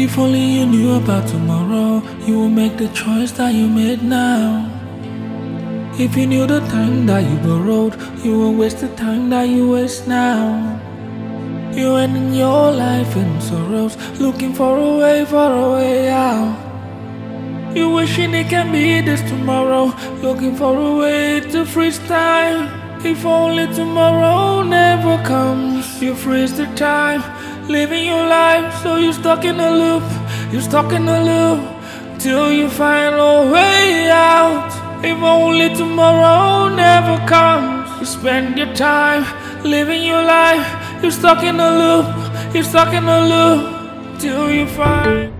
If only you knew about tomorrow, you would make the choice that you made now. If you knew the time that you borrowed, you won't waste the time that you waste now. You ending your life in sorrows, looking for a way, for a way out. You wishing it can be this tomorrow, looking for a way to freestyle. If only tomorrow never comes, you freeze the time, living your life, so you're stuck in a loop, you're stuck in a loop, till you find a way out. If only tomorrow never comes, you spend your time living your life, you're stuck in a loop, you're stuck in a loop, till you find.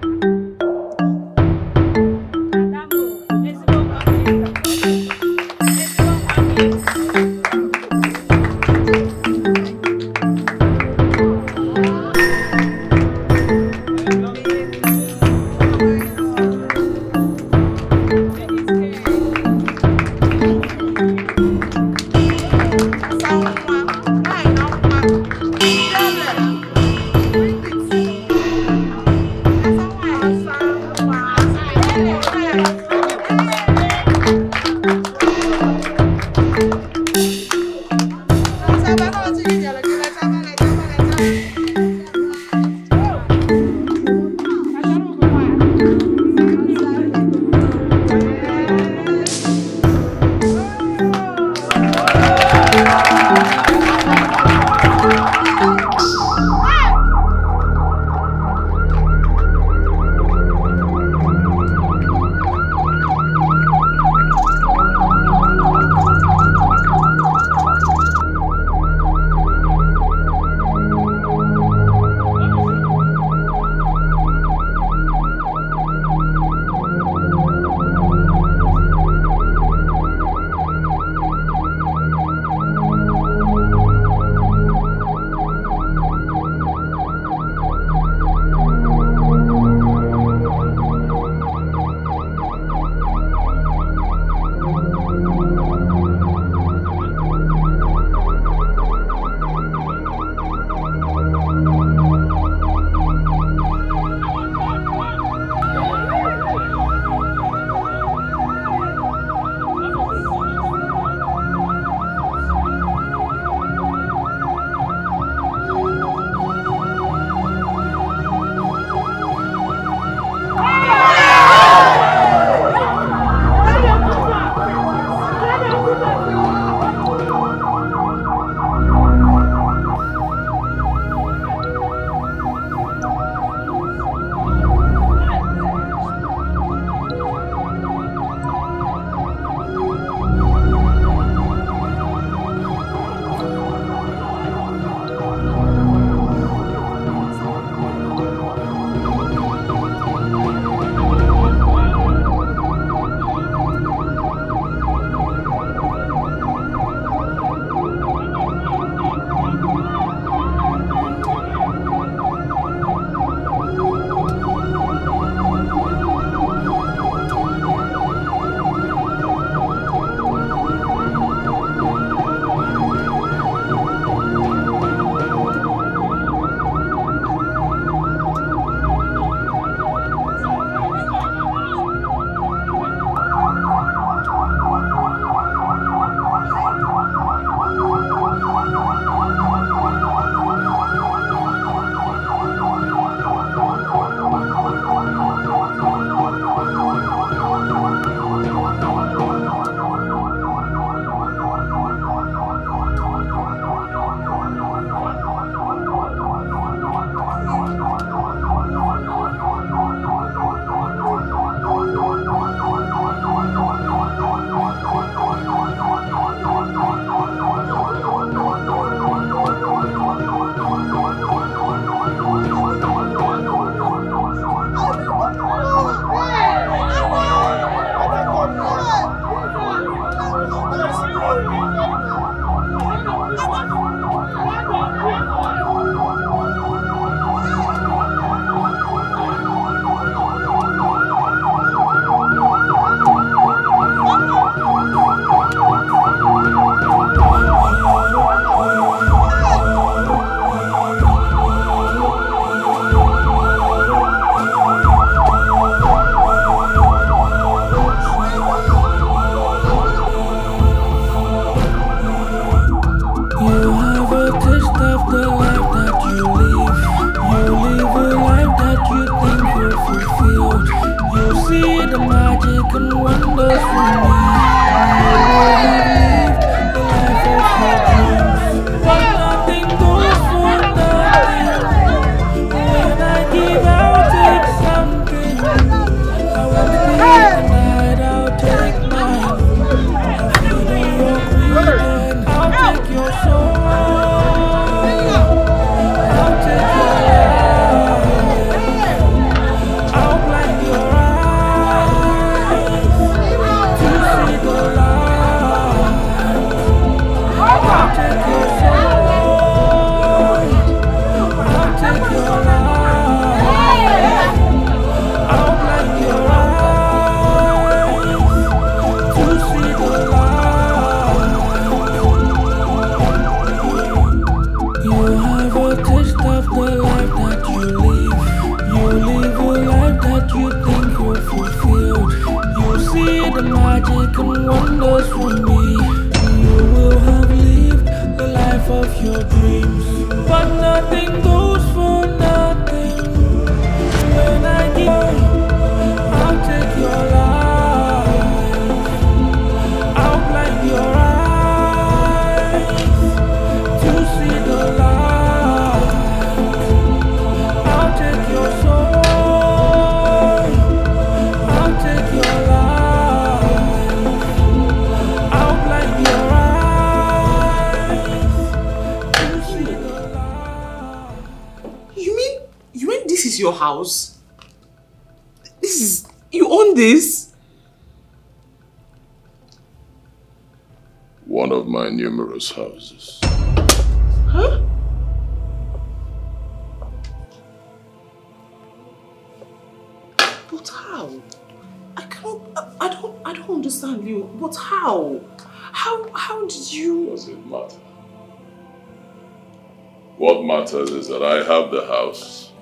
Matters is that I have the house.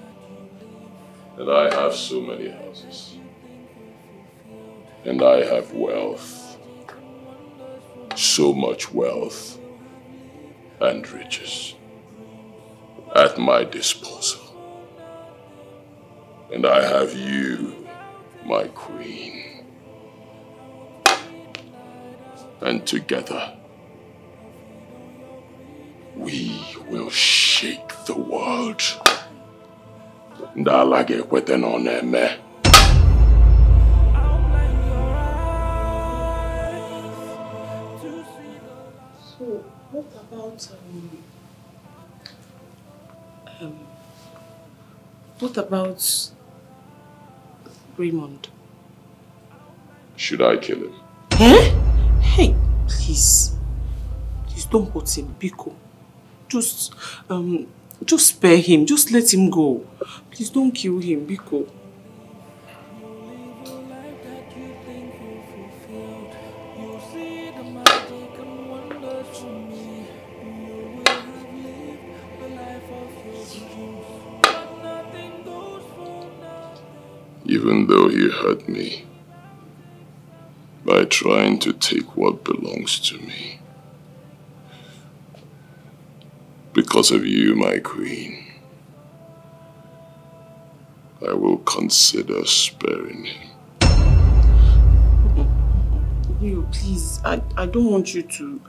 And I have so many houses. And I have wealth. So much wealth and riches at my disposal. And I have you, my queen. And together, Ndị ala ga-ekweta na ọ na-eme. So, what about... Um, um, what about Raymond? Should I kill him? Eh? Hey, please. Please don't put him, Biko. Just, um, just spare him. Just let him go. Please don't kill him, Biko. Even though he hurt me by trying to take what belongs to me. Because of you, my queen, I will consider sparing him. You, please, I, I don't want you to,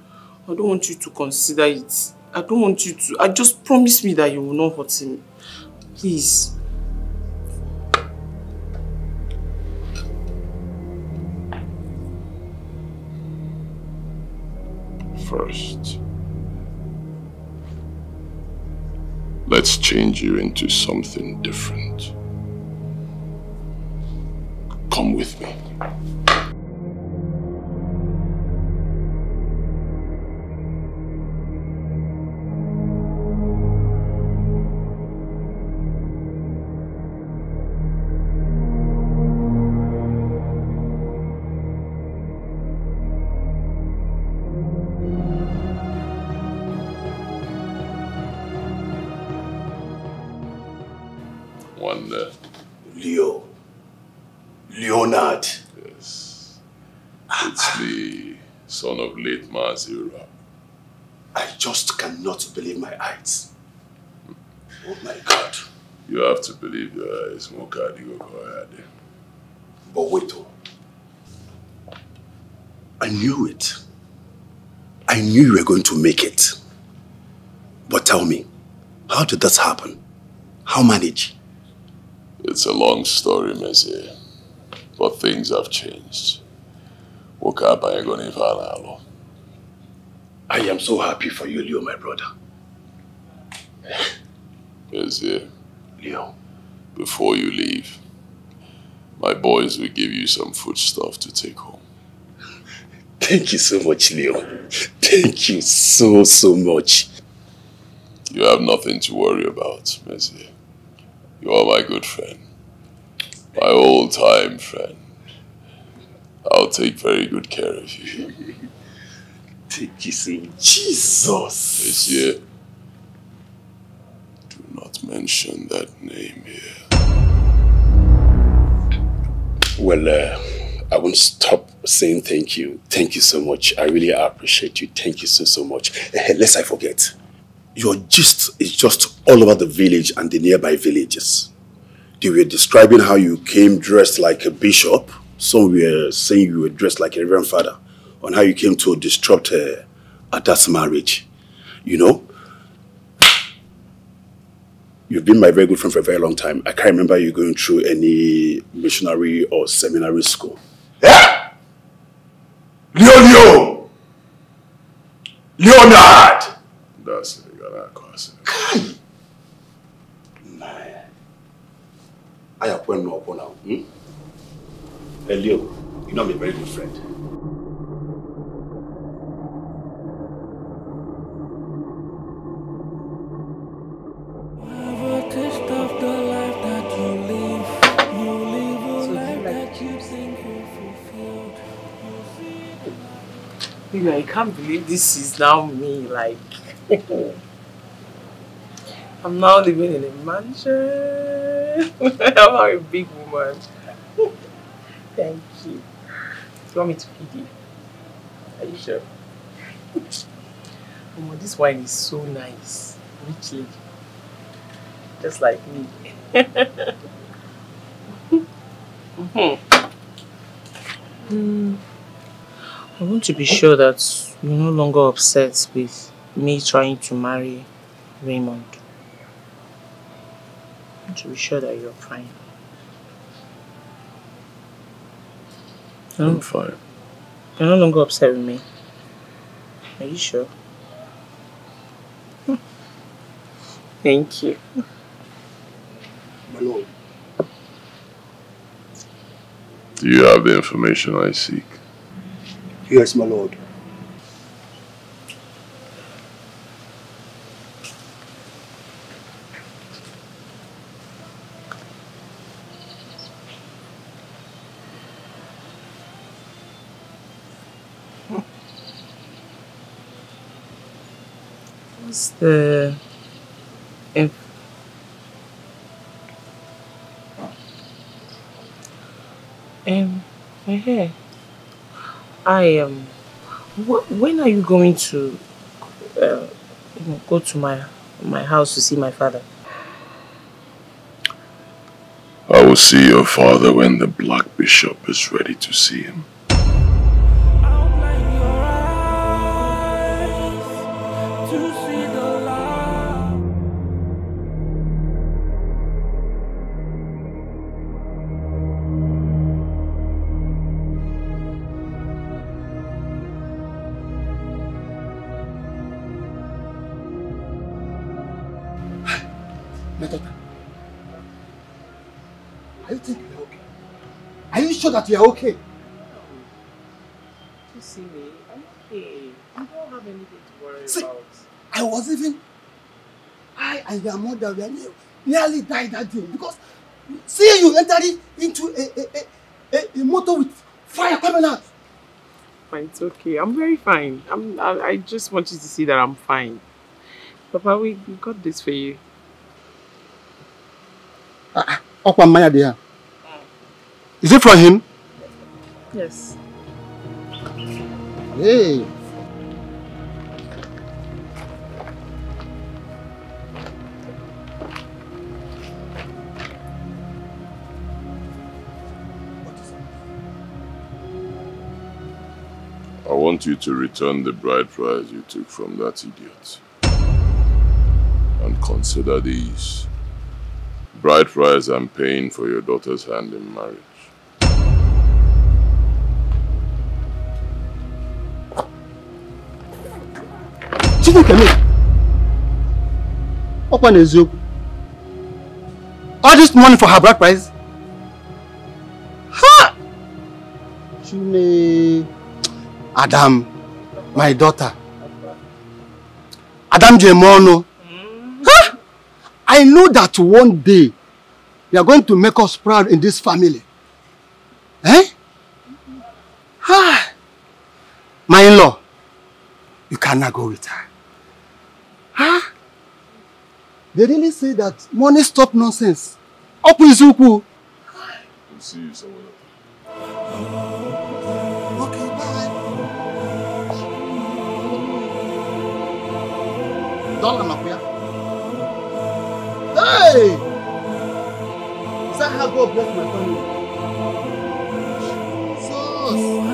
I don't want you to consider it. I don't want you to, I just promise me that you will not hurt him. Please. First, let's change you into something different. Come with me. Your eyes. Mokadigo Koyade. But wait, oh. I knew it. I knew you were going to make it. But tell me, how did this happen? How manage? It's a long story, Messi. But things have changed. woke Wokaba I am so happy for you, Leo, my brother. Messi, Leo, before you leave, my boys will give you some food stuff to take home. thank you so much, Leo. Thank you so, so much. You have nothing to worry about, Messi. You are my good friend. My old-time friend. I'll take very good care of you. Thank you so much. Jesus. Monsieur, do not mention that name here. Well, uh, I won't stop saying thank you. Thank you so much. I really appreciate you. Thank you so, so much. Uh, lest I forget, your gist is just all over the village and the nearby villages. They were describing how you came dressed like a bishop. Some were saying you were dressed like a reverend father. On how you came to disrupt uh, Ada's marriage. You know? You've been my very good friend for a very long time. I can't remember you going through any missionary or seminary school. Yeah! Leo Leo! Leonard! That's it. You got that class. I have one more now. Hmm? Hey, Leo, you know I'm a very good friend. Baby, I can't believe this is now me, like... I'm now living in a mansion. I'm a big woman. Thank you. Do you want me to feed you? Are you sure? Oh, this wine is so nice. Richly. Just like me. Mhm. Mm. I want to be sure that you're no longer upset with me trying to marry Raymond. I want to be sure that you're fine. I'm fine. You're no longer upset with me. Are you sure? Hmm. Thank you. My lord. Do you have the information I seek? Yes, my lord. What's the inf um my hair? I um wh when are you going to uh, go to my my house to see my father? I will see your father when the Black Bishop is ready to see him. Outline your eyes to see sure that you're okay? To see me? I'm okay. You don't have anything to worry See- about. I was even, I and your mother were near, nearly died that day because seeing you entering into a, a, a, a, a motor with fire coming out. Fine, it's okay. I'm very fine. I'm. I, I just want you to see that I'm fine. Papa, we, we got this for you. Up on Maya there. Is it from him? Yes. Hey. I want you to return the bride price you took from that idiot. And consider these. Bride price I'm paying for your daughter's hand in marriage. Chineke me. Ọkwa n'eziokwu. All this money for her bride price? Ha! Chine. Adam, my daughter. Adam Jemono. Ha! I know that one day you are going to make us proud in this family. Eh? Ha! My in-law, you cannot go with her. They really say that money stop nonsense. Up with Zuku. We'll see you somewhere. Okay, bye. Hey! Is that how God bless my family? You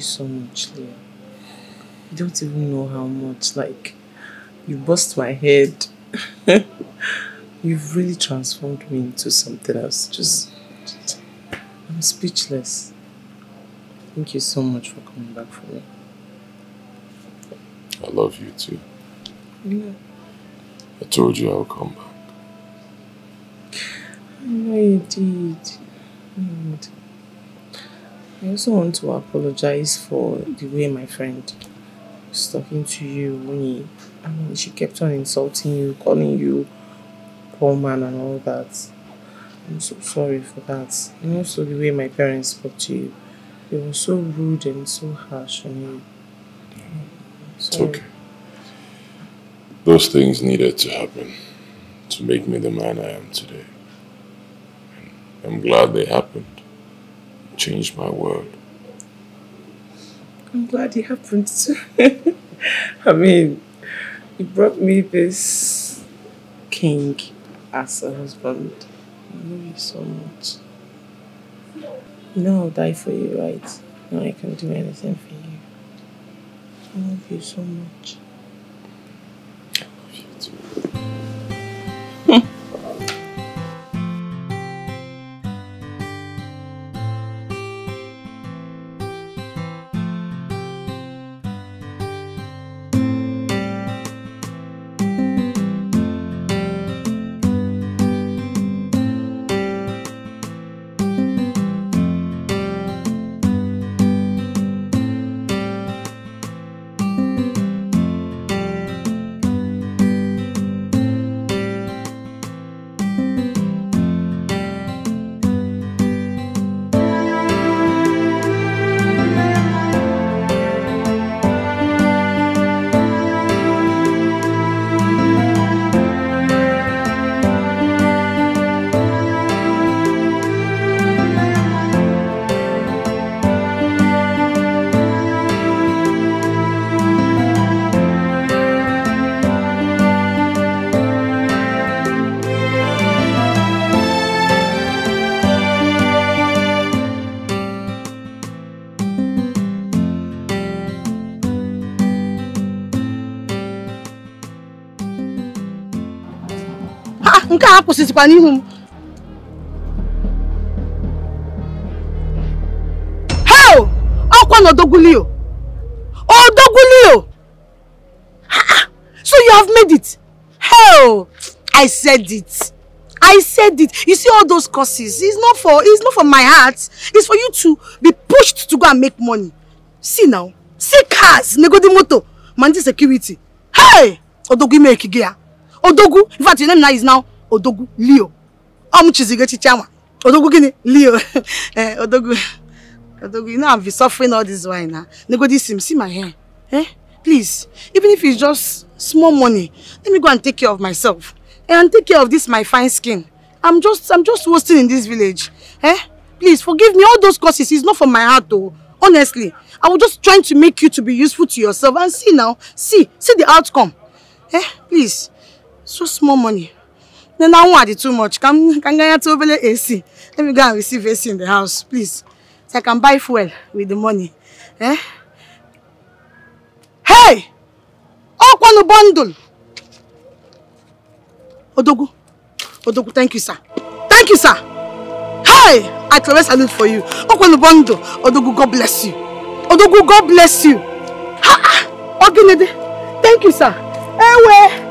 you so much, Leah. You don't even know how much. Like, you bust my head. You've really transformed me into something else. Just, just, I'm speechless. Thank you so much for coming back for me. I love you too. Yeah. I told you I would come back. I know you did. And I also want to apologize for the way my friend was talking to you when he, I mean, she kept on insulting you, calling you poor man and all that. I'm so sorry for that. And also the way my parents spoke to you. They were so rude and so harsh on you. It's okay. Those things needed to happen to make me the man I am today. And I'm glad they happened. Changed my world. I'm glad it happened. I mean, he brought me this king as a husband. I love you so much. You know I'll die for you, right? You know I can do anything for you. I love you so much. ha nke a kwụsịsịkwa n'ihu m heo ọkwa na Ha, ha. so you have made it. Hell! I said it. I said it. You see all those courses it's not for it's not for my heart. It's for you to be pushed to go and make money. See now. See cars. Negodi moto. Mandi security. Hey! Odogwu ime ekige ya odogwu in fact your name now is now odogwu leo. Ọmụchizigo echichi anwa odogwu gịnị leo. Eh odogwu odogwu you know been suffering all this while now. Negodi sim see my hair. Eh please even if it's just small money let me go and take care of myself. Eh, and take care of this my fine skin. I'm just i'm just wasting in this village. Eh please forgive me. All those courses is not for my heart though. Honestly i was just trying to make you to be useful to yourself. And see now see see the outcome. Eh please so small money then that one too much. Can can get to obele ac let me go and receive ac in the house please. So i can buy fuel with the money. Eh? Hey! Ọkwanu bundle. Odogwu odogwu thank you sir. Thank you sir. Hey! I throw a salute for you. Ọkwanu bundle. Odogwu god bless you. Odogwu god bless you. Ha. Oginede. Thank you sir. Ewe.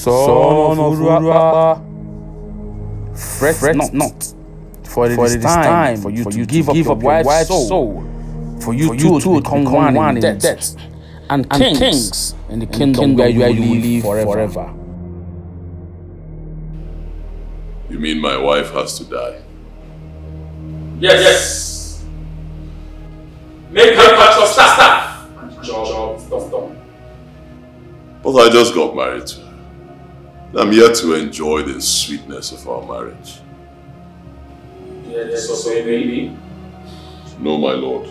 Son of Uruapa, fret, not, not, For it, for is, it time is time for you for to, you give, to give up your wife's soul, soul, for you, for you two to become, become one, one in death, death and, and kings, kings in the kingdom, kingdom where you, where you live forever. forever. You mean my wife has to die? Yes. yes. Make her cut your staff and job stuff done. But I just got married to her. I'm yet to enjoy the sweetness of our marriage. Yes, so baby. No, my lord.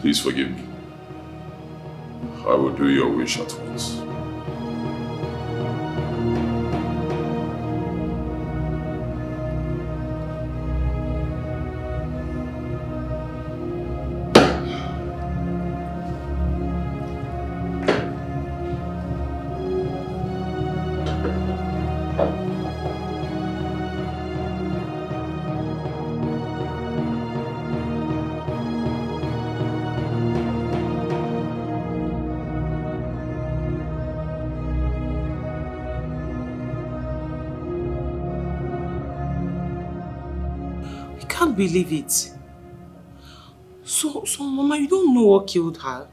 Please forgive me. I will do your wish at once. Believe it. So, so Mama, you don't know what killed her?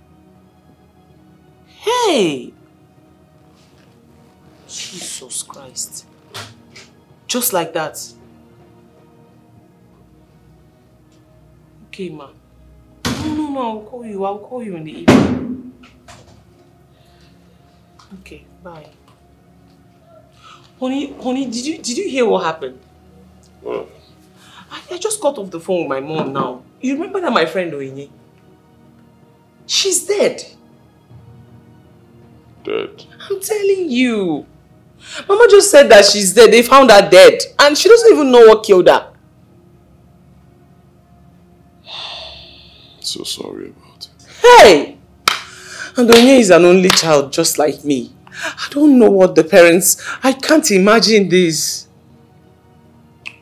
Hey! Jesus Christ. Just like that. Okay, ma. No, no, no, I'll call you. I'll call you in the evening. Okay, bye. Honey, honey, did you did you hear what happened? I just got off the phone with my mom now. You remember that my friend Oinye? She's dead. Dead? I'm telling you. Mama just said that she's dead. They found her dead. And she doesn't even know what killed her. So sorry about it. Hey! And Onye is an only child just like me. I don't know what the parents... I can't imagine this.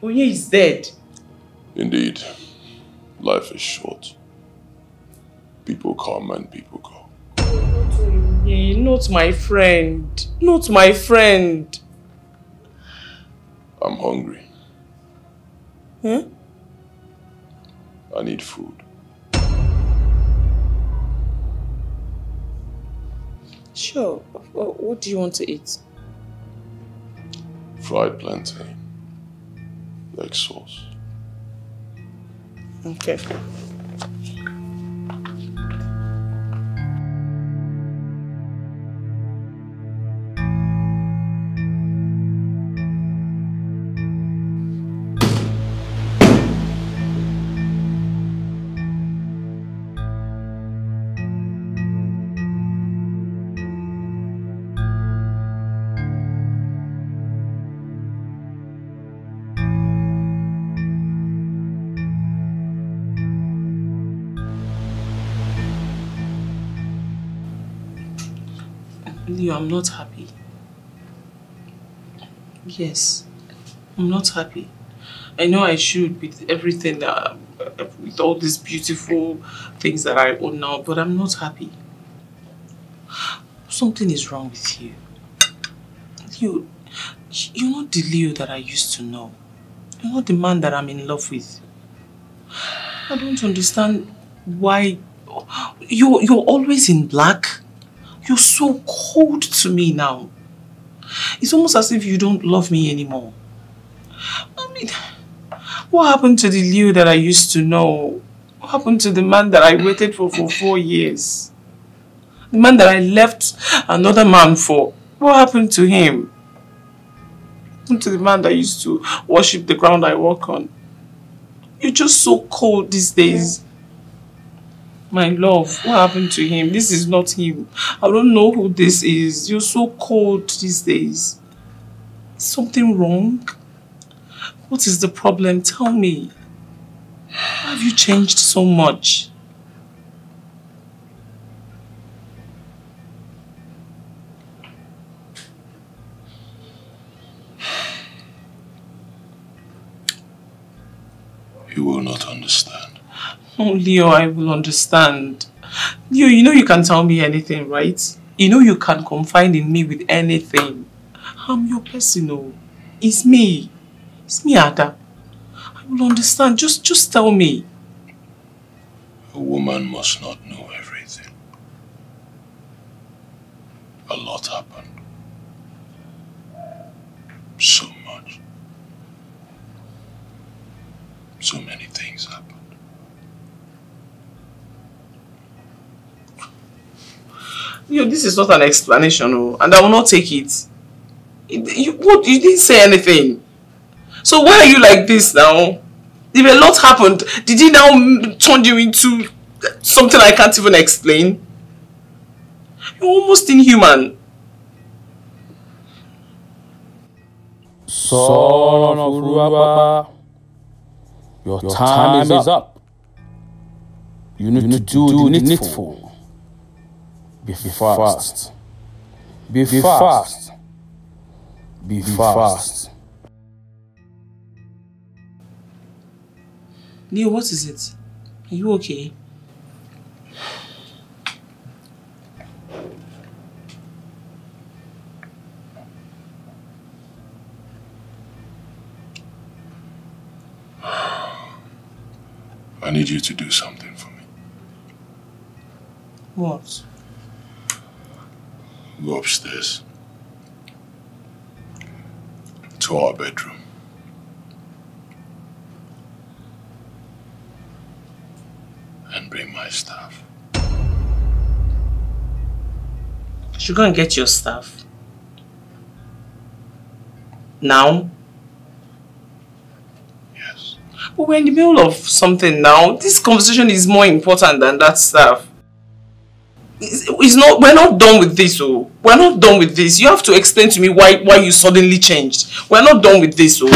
Onye is dead. Indeed, life is short. People come and people go. Not my friend. Not my friend. I'm hungry. Huh? I need food. Sure. What do you want to eat? Fried plantain. Like sauce. Okay. Leo, I'm not happy. Yes, I'm not happy. I know I should with everything that, with all these beautiful things that I own now, but I'm not happy. Something is wrong with you. You, you're not the Leo that I used to know. You're not the man that I'm in love with. I don't understand why you, you're always in black. You're so cold to me now. It's almost as if you don't love me anymore. I mean, what happened to the Leo that I used to know? What happened to the man that I waited for for four years? The man that I left another man for? What happened to him? What to the man that used to worship the ground I walk on? You're just so cold these days. My love, what happened to him? This is not him. I don't know who this is. You're so cold these days. Is something wrong? What is the problem? Tell me. Why have you changed so much? You will not understand. Oh, Leo, I will understand. Leo, you know you can tell me anything, right? You know you can confide in me with anything. I'm your personal. Oh. It's me. It's me, Ada. I will understand. Just, just tell me. A woman must not know everything. A lot happened. So much. So many things happened. You know, this is not an explanation, oh, and I will not take it. it you, what, you didn't say anything. So why are you like this now? If a lot happened, did he now turn you into uh, something I can't even explain? You're almost inhuman. Son of Ruaba, your, your time, time is up. You need, you need to do, do the needful. Be, be fast. Be, be fast. Be, be fast. Neil, what is it? Are you okay? I need you to do something for me. What? Go upstairs. To our bedroom. And bring my stuff. Should go and get your stuff. Now? Yes. But we're in the middle of something now. This conversation is more important than that stuff. It's, not we're not done with this oh. We're not done with this. You have to explain to me why why you suddenly changed. We're not done with this oh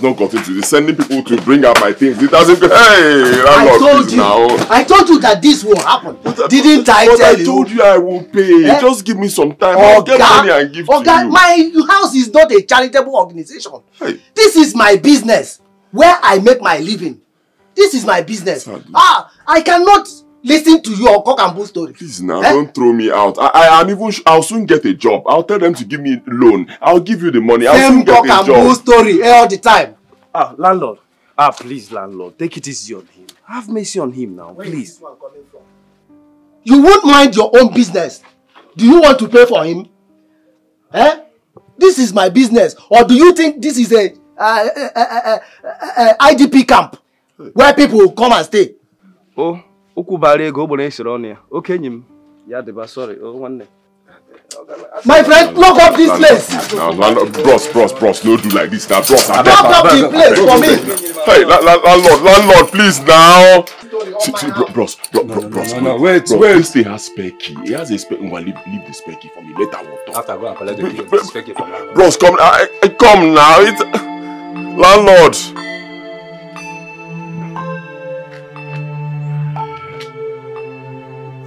has not gotten to this. Sending people to bring out my things. It doesn't. Hey, landlord, I told you. now. I told you that this will happen. Didn't I but tell I you? told you I will pay. Eh? Just give me some time. I'll get money and give Oga, to you. my house is not a charitable organization. Hey. This is my business where I make my living. This is my business. Ah, I cannot listen to your cock and bull story. Please now, Eh? don't throw me out. I, I am even. I'll soon get a job. I'll tell them to give me loan. I'll give you the money. I'll Same soon get cock a and bull job. story all the time. Ah, landlord. Ah, please, landlord. Take it easy on him. Have mercy on him now, please. You won't mind your own business. Do you want to pay for him? Eh? This is my business. Or do you think this is a uh, uh, uh, uh, uh, IDP camp where people will come and stay? O, okwu bara ego ogbere esiri ọnụ ya. Oke enyi m. Ya dịba, sorry. O, nwanne. My friend, lock up this place. Now, landlord, bros, bros, bros, no do like this now, bros. Lock up the place for me. Hey, la, la, landlord, landlord, please now. See, see, bro, bros, bro, bro, bros, no, no, wait, bro, wait. This thing has spare key. He has a spare. Well, leave, leave the spare key for me. Later we'll talk. After I go and collect the key, it from now. Bros, come, I, I, come now. It's landlord.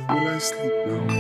Will I sleep now?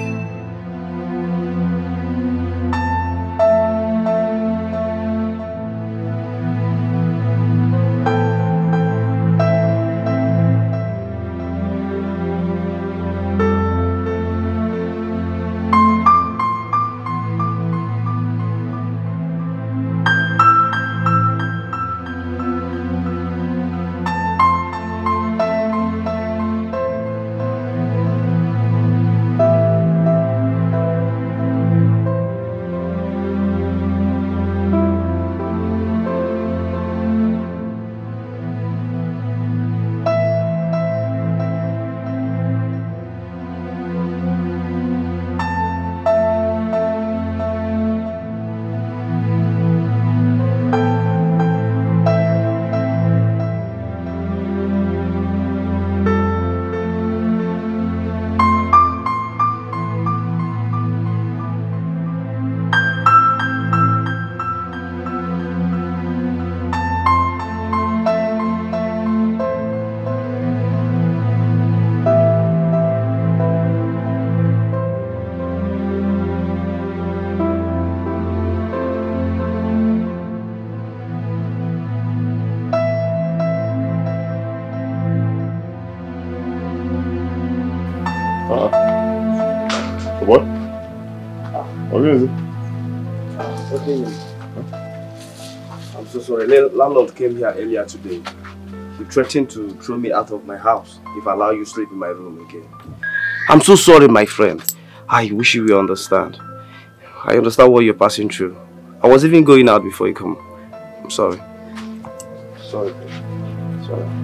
Landlord came here earlier today. He threatened to throw me out of my house if I allow you sleep in my room again. I'm so sorry, my friend. I wish you understand. I understand what you're passing through. I was even going out before you come. I'm sorry. Sorry. Sorry.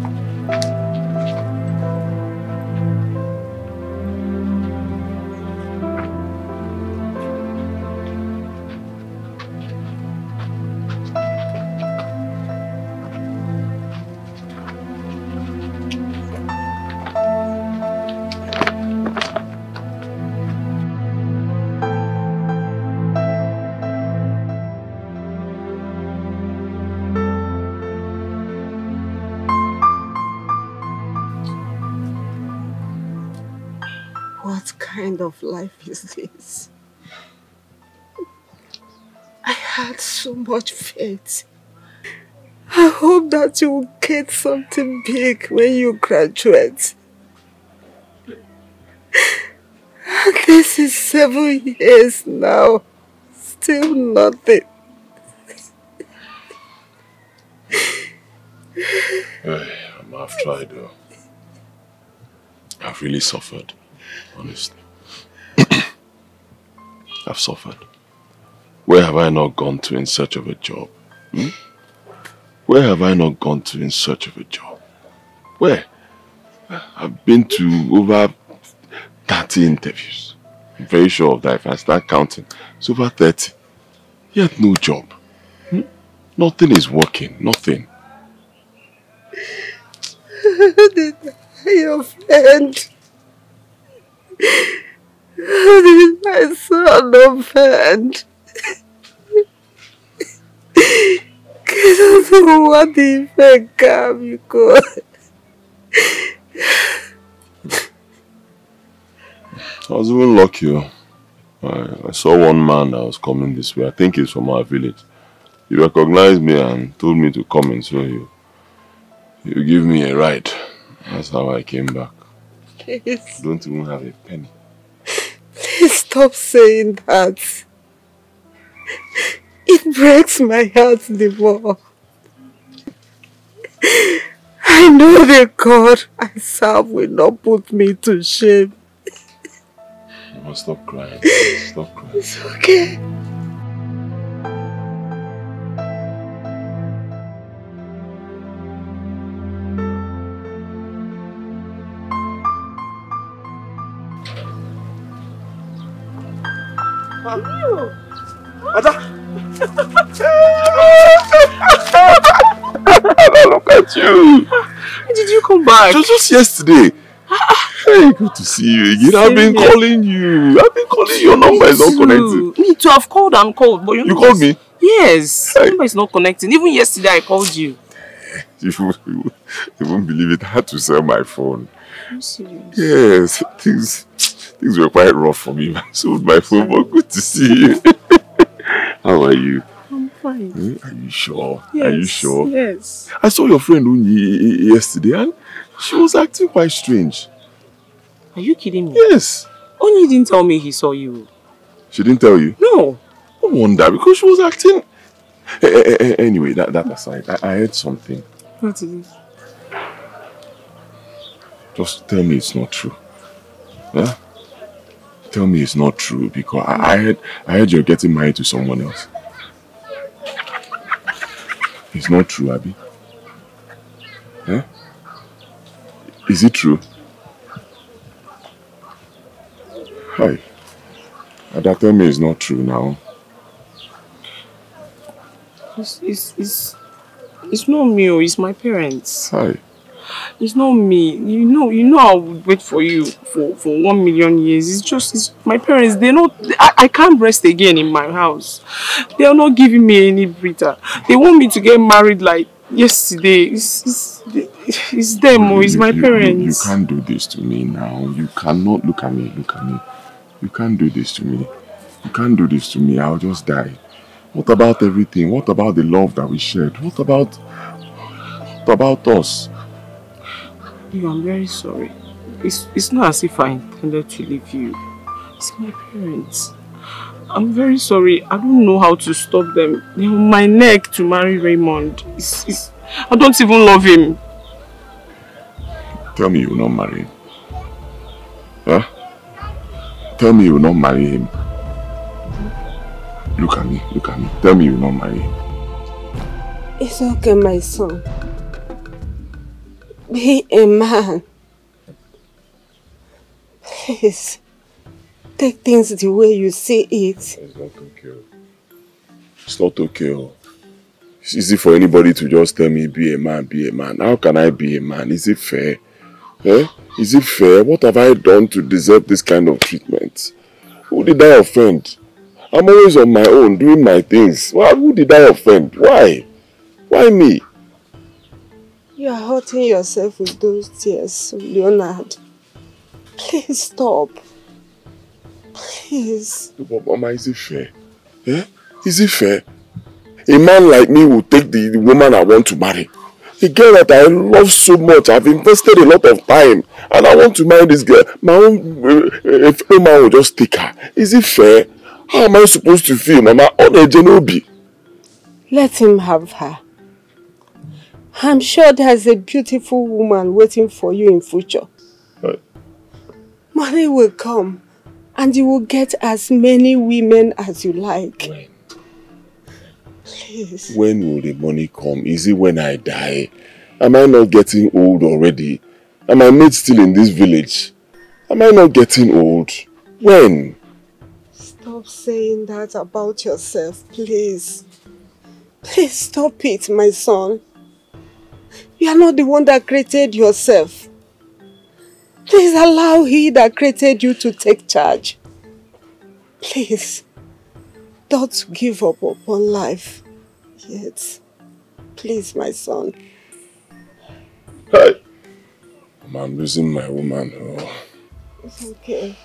Life is this? I had so much faith. I hope that you will get something big when you graduate. This is seven years now. Still nothing. I've tried though. I've really suffered, honestly. I've suffered. Where have I not gone to in search of a job? hmm? Where have I not gone to in search of a job? Where? I've been to over 30 interviews. I'm very sure of that if I start counting. It's over 30. Yet no job. Hmm? Nothing is working. Nothing. your friend, my son offend? Know what the effect can because I was even lucky. oh. I, I saw one man that was coming this way. I think he's from our village. He recognized me and told me to come in, so he, he give me a ride. That's how I came back. please, Don't even have a penny. Please stop saying that. It breaks my heart the more. I know the God I serve will not put me to shame. You must stop crying. Stop crying. It's okay. Look at you. When did you come back? It was just yesterday. Hey, good to see you again. I've been calling you. I've been calling your number is not connected. Me too. I've called and called, but you, You know, called me? Yes. Number is not connecting. Even yesterday, I called you. You, you, you won't believe it. I had to sell my phone. I'm serious. Yes, things things were quite rough for me. I sold my phone, but good to see you. How are you? I'm fine. Eh, Are you sure? Yes. Are you sure? Yes. I saw your friend Unyi yesterday and she was acting quite strange. Are you kidding me? Yes. Only didn't tell me he saw you. She didn't tell you? No. No wonder, because she was acting... Eh, eh, eh, Anyway, that, that aside, I, I heard something. What is it? Just tell me it's not true. Yeah? Tell me it's not true because I, I heard I heard you're getting married to someone else. It's not true, Abby. Yeah? Is it true? Hi. Ada, tell me it's not true now. It's, it's, it's, it's not me, oh, it's my parents. Hi. It's not me. You know, you know I would wait for you for, for one million years. It's just it's my parents, they're not I, I can't rest again in my house. They are not giving me any breather. They want me to get married like yesterday. It's it's, it's them, oh, it's You- my you- you- parents. You, can't do this to me now. You cannot look at me. Look at me. You can't do this to me. You can't do this to me. I'll just die. What about everything? What about the love that we shared? What about what about us? You, I'm very sorry. It's it's not as if I intended to leave you. It's my parents. I'm very sorry. I don't know how to stop them. They're on my neck to marry Raymond. It's, it's, I don't even love him. Tell me you will not marry him. Huh? Tell me you will not marry him. Look at me, look at me. Tell me you will not marry him. It's okay, my son. Be a man. Please. Take things the way you see it. It's not okay. It's not okay. oh. It's easy for anybody to just tell me, be a man, be a man. How can I be a man? Is it fair? Eh? Is it fair? What have I done to deserve this kind of treatment? Who did I offend? I'm always on my own, doing my things. Why, who did I offend? Why? Why me? You are hurting yourself with those tears, Leonard. Please stop. Please. But Mama, is it fair? Eh? Is it fair? A man like me will take the, the woman I want to marry. A girl that I love so much, I've invested a lot of time, and I want to marry this girl. My own uh, uh, fellow man will just take her. Is it fair? How am I supposed to feel, Mama? On a Genobi. Let him have her. I'm sure there's a beautiful woman waiting for you in future. Right. Money will come and you will get as many women as you like. When? Please. When will the money come? Is it when I die? Am I not getting old already? Am I mate still in this village? Am I not getting old? When? Stop saying that about yourself, please. Please stop it, my son. You are not the one that created yourself. Please allow he that created you to take charge. Please, don't give up upon life yet. Please, my son. Hey. I'm losing my woman. Oh. It's okay.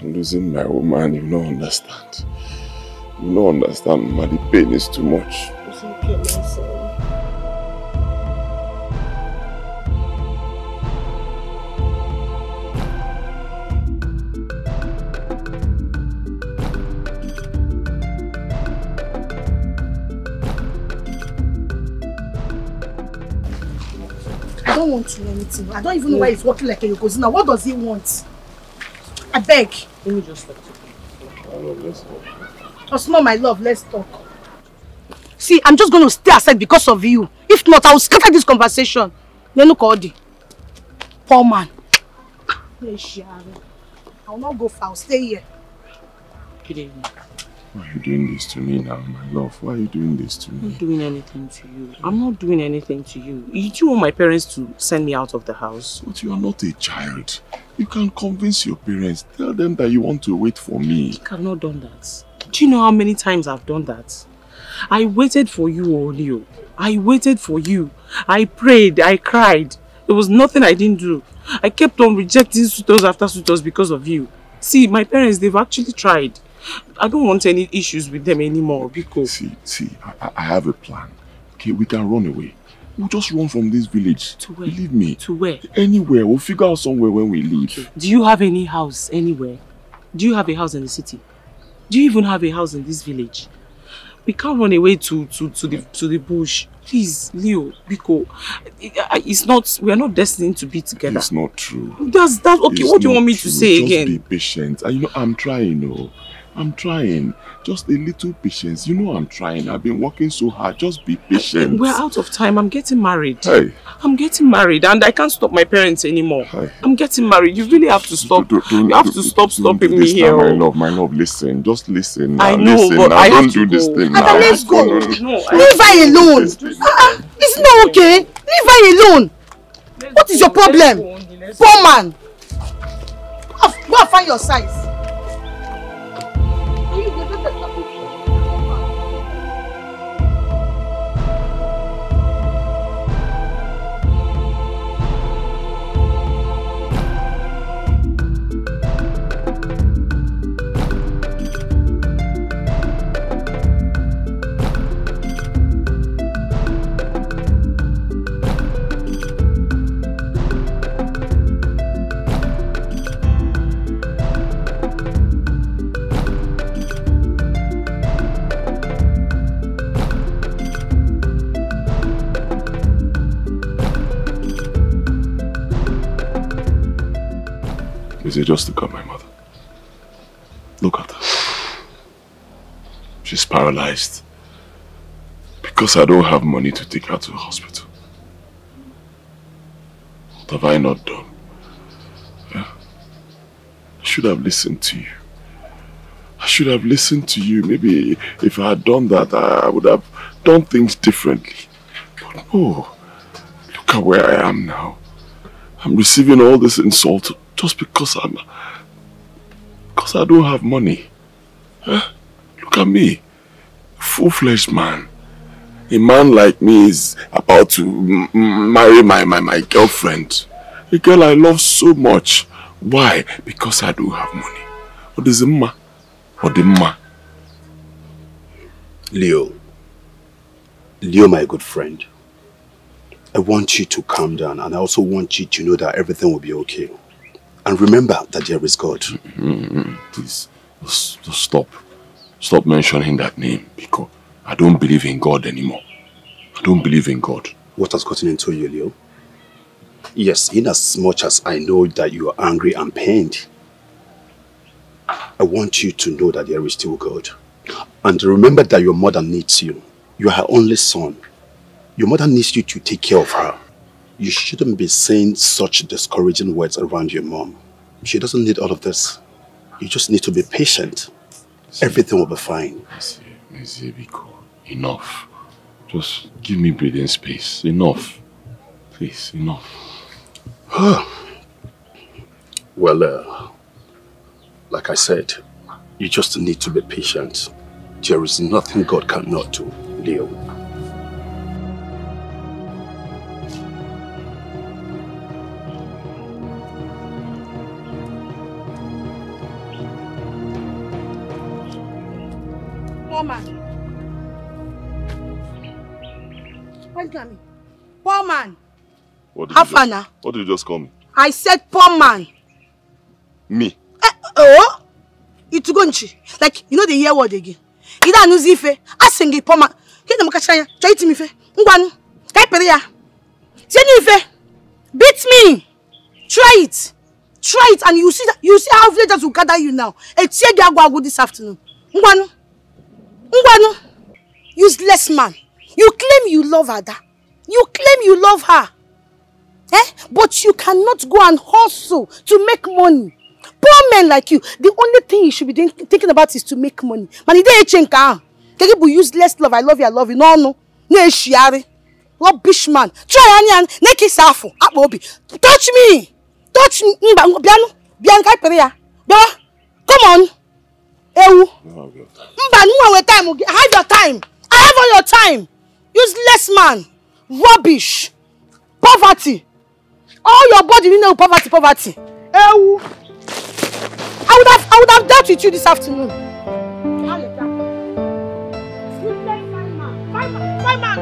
I'm losing my woman. You don't understand. You don't understand, Mama. The pain is too much. It's okay, my son. I don't want to know anything. I don't even know why he's walking like a Yokozuna. What does he want? I beg. Let me just talk to I love, let's go. Osmo, my love, let's talk. See, I'm just going to stay aside because of you. If not, I will scatter this conversation. Nenu Kodi. Poor man. I will not go far. I'll stay here. Good evening. Why are you doing this to me now, my love? Why are you doing this to me? I'm not doing anything to you. I'm not doing anything to you. You do want my parents to send me out of the house? But you are not a child. You can convince your parents. Tell them that you want to wait for me. I have not done that. Do you know how many times I've done that? I waited for you, Olio. I waited for you. I prayed. I cried. There was nothing I didn't do. I kept on rejecting suitors after suitors because of you. See, my parents, they've actually tried. I don't want any issues with them anymore because... See, see, I, I have a plan. Okay, we can run away. We'll just run from this village. To where? Believe me. To where? Anywhere. We'll figure out somewhere when we leave. Do you have any house anywhere? Do you have a house in the city? Do you even have a house in this village? We can't run away to, to, to the to the bush. Please, Leo, Biko. It's not we are not destined to be together. It's not true. That's that okay, It's what do you want me true. to say Just again? Just be patient. And you know, I'm trying, oh. I'm trying. Just a little patience. You know I'm trying. I've been working so hard. Just be patient. We're out of time. I'm getting married. Hey. I'm getting married and I can't stop my parents anymore. I'm getting married. You really have to stop. Don't- don't- you have to stop stopping me here. now, my love, my love, listen. Just listen. I now. know, listen but now. I Don't have do to this go. thing now. let's go. No, no, no. No, I Leave her alone. Ah, It's not okay. Leave her alone. What is your problem? Poor man. Go and find your size. Lizzie, just look at my mother. Look at her. She's paralyzed. Because I don't have money to take her to the hospital. What have I not done? Yeah. I should have listened to you. I should have listened to you. Maybe if I had done that, I would have done things differently. But no. Look at where I am now. I'm receiving all this insult just because I'm... Because I don't have money. Huh? Look at me. Full-fledged man. A man like me is about to marry my, my, my girlfriend. A girl I love so much. Why? Because I don't have money. What is ma? What the ma? Leo. Leo, my good friend. I want you to calm down and I also want you to know that everything will be okay. And remember that there is God. Mm -hmm. Please, just, just stop. Stop mentioning that name because I don't believe in God anymore. I don't believe in God. What has gotten into you, Leo? Yes, in as much as I know that you are angry and pained, I want you to know that there is still God. And remember that your mother needs you. You are her only son. Your mother needs you to take care of her. You shouldn't be saying such discouraging words around your mom. She doesn't need all of this. You just need to be patient. Everything will be fine. Biko, enough. Just give me breathing space. Enough. Please, enough. well, uh, like I said, you just need to be patient. There is nothing God cannot do, Leo. Poor man. Why you at me? Poor man. What did, How you far just, now? what did you just call me? I said poor man. Me? Oh? Itugonchi. Like, you know the hear word again. Ida anuzi ife. Asị gị poor man. Kede makacha anya. Chọọ iti m ife. Ngwanụ. Ka anyị pere ya. Tie. Beat me. Try it. Try it and you see that you see how villagers will gather you now. Etie gị agwa agwụ this afternoon. Ngwanụ. Ngwanụ. Useless man. You claim you love Ada. You claim you love her. Eh? But you cannot go and hustle to make money. Poor men like you, the only thing you should be doing, thinking about is to make money. Man, you don't change car. Bu useless love, I love you, I love you. No, no. No, shiari. Rubbish man. Try anya, neki safu. Akbobi. Touch me. Touch me. Biano. Biano. Come on. Ewu. Mba, no have time. I have your time. I have all your time. Useless man. Rubbish. Poverty. All your body, you know poverty, poverty. Ewu. I would have I would have dealt with you this afternoon.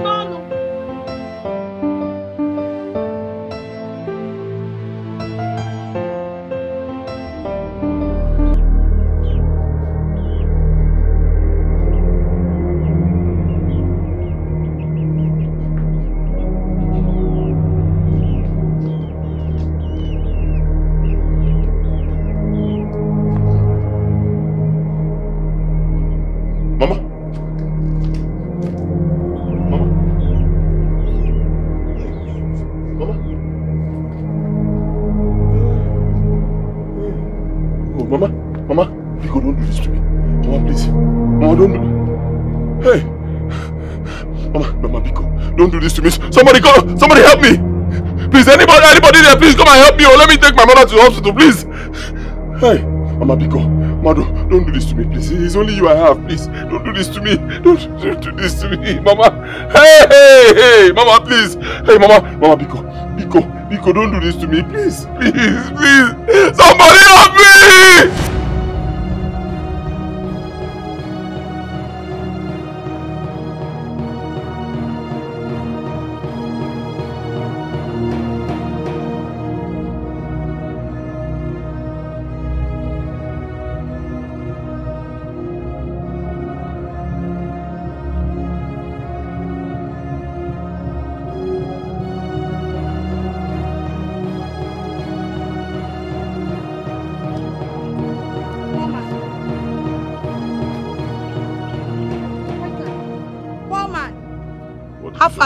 Oh, me or let me take my mother to the hospital, please! Hey! Mama, Biko, Mado, don't do this to me, please. It's only you I have, please. Don't do this to me. Don't, don't do this to me, Mama. Hey, hey, hey, Mama, please. Hey, Mama, Mama, Biko, Biko, Biko, don't do this to me, please, please, please. Somebody help me!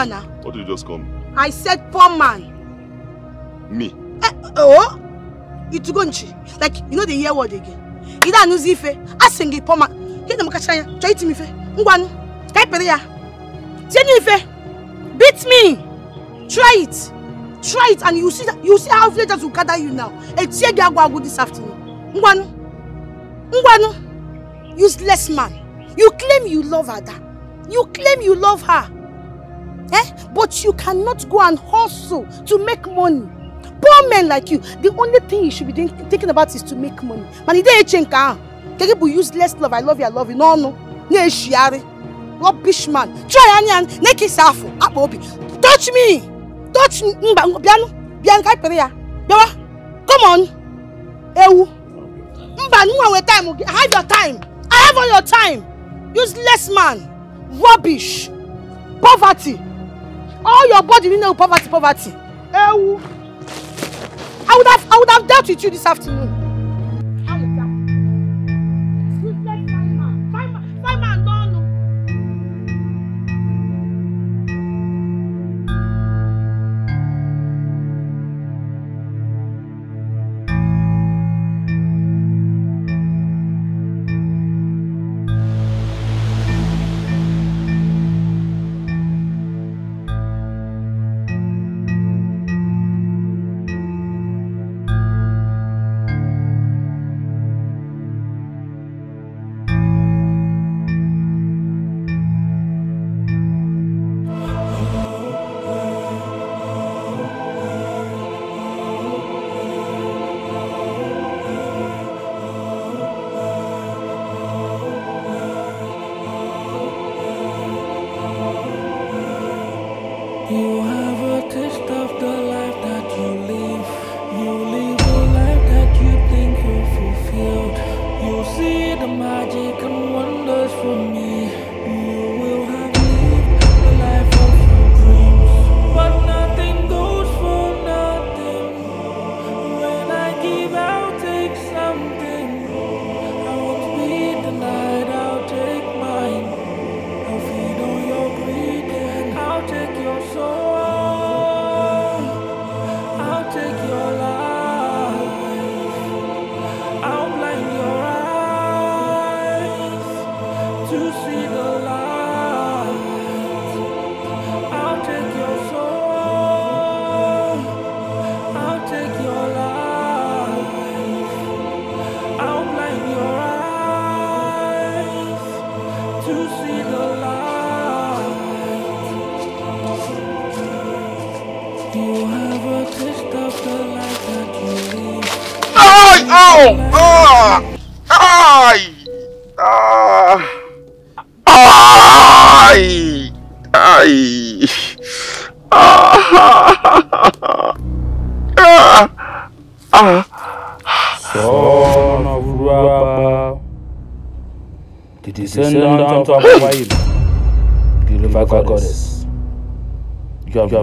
Now? What did you just call me? I said poor man. Me? Eh, oh? Itu go nchi. Like, you know the hear word again. Ida anuzi ife. Asing gị poor man. Gịnị m kacha anya? Chọọ iti m ife. Ngwanụ. Ka anyị pere ya. Tie m ife. Beat me. Try it. Try it and you see that you see how villagers will gather you now. Etie gị agwa agwụ this afternoon. Ngwanụ. Ngwanụ. Useless man. You claim you love Ada. You claim you love her. Eh? But you cannot go and hustle to make money. Poor men like you, the only thing you should be doing, thinking about is to make money. Man, nke ahụ. Ke gị bụ useless love, I love you, I love you. N'ọnụ, na-eshigharị. Rubbish man. Try anya na-ekesa afọ, akpa obi. Touch me! Touch me! Mba, bịanụ. Bịanụ ka anyị pere ya. Bịawa. Come on. Ewu. Mba, nwa nwe time have your time. I have all your time. Useless man. Rubbish. Poverty. All your body you know poverty, poverty. Ewu. I would have I would have dealt with you this afternoon.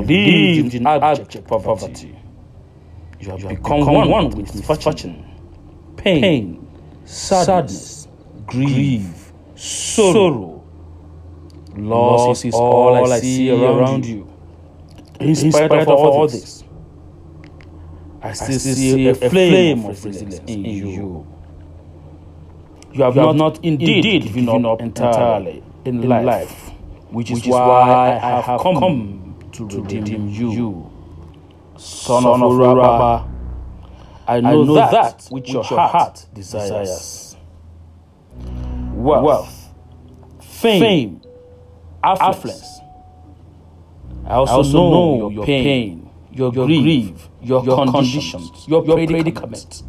Lived in abject poverty. You have become one with misfortune, pain, sadness, grief, sorrow. Loss is all I see around you. In spite of all this, I still see a flame of resilience in you. You have not indeed given up entirely in life, which is why I have come to redeem you. Son of Uraba, I know that which your heart desires. Wealth, fame, affluence. I also know your pain, your grief, your conditions, your predicament.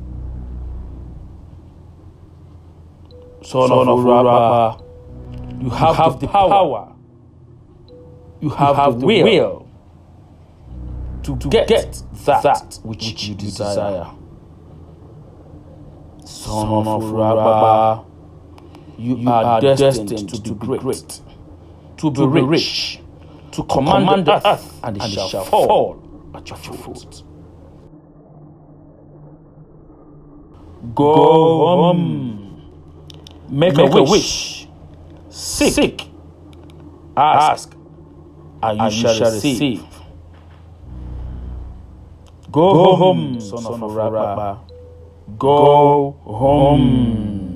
Son of Uraba, you have the power, you have the will to get that which you desire. Son of Uraba, you are destined to be great, to be rich, to command the earth, and it shall fall at your foot. Go home, make a wish, seek, ask, and you shall receive. Go home, son of Uraba. Go home.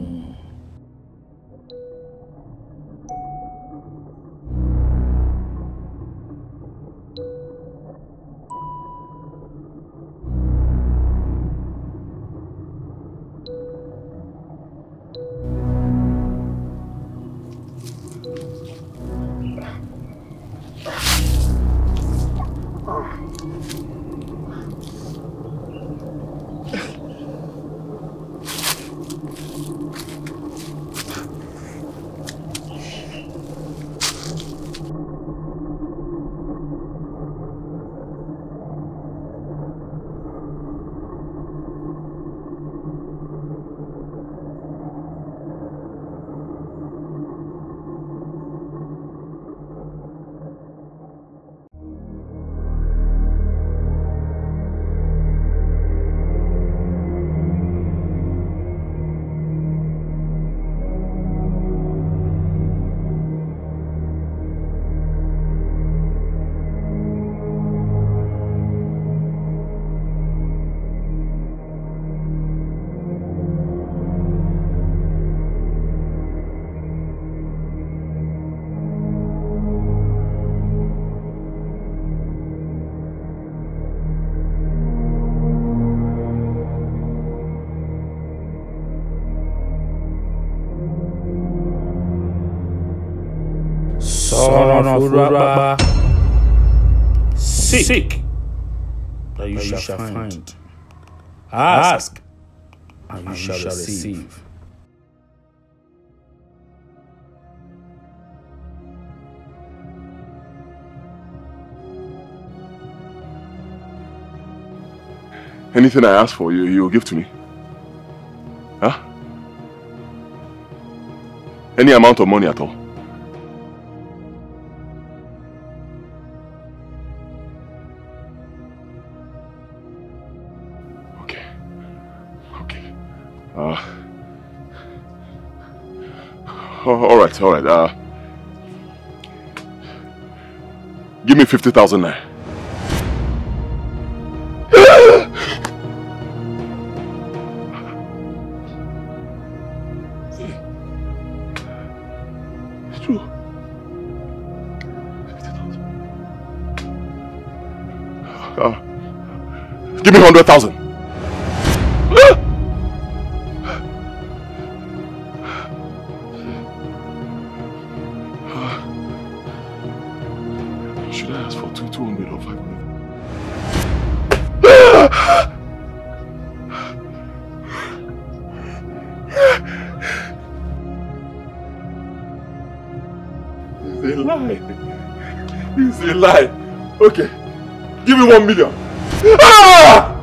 Son of Uraba, seek, that you shall find. Ask, and you shall receive. Anything I ask for you, you will give to me. Huh? Any amount of money at all. Uh. oh, all right, all right. Uh. Give me 50,000 naira. It's true. 50,000. Uh, give me 100,000. One million. Ah!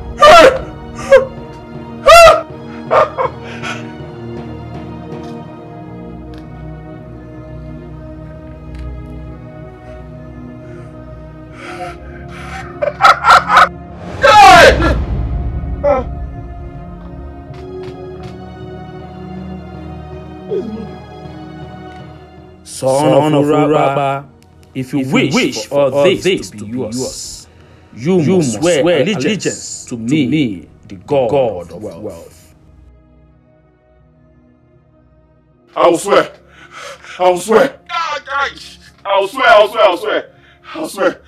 Son of Uraba, if you wish for all this to be yours, you must swear allegiance to me, the God of wealth. I'll swear. I'll swear. Guys. I'll swear, I'll swear, I'll swear. I'll swear.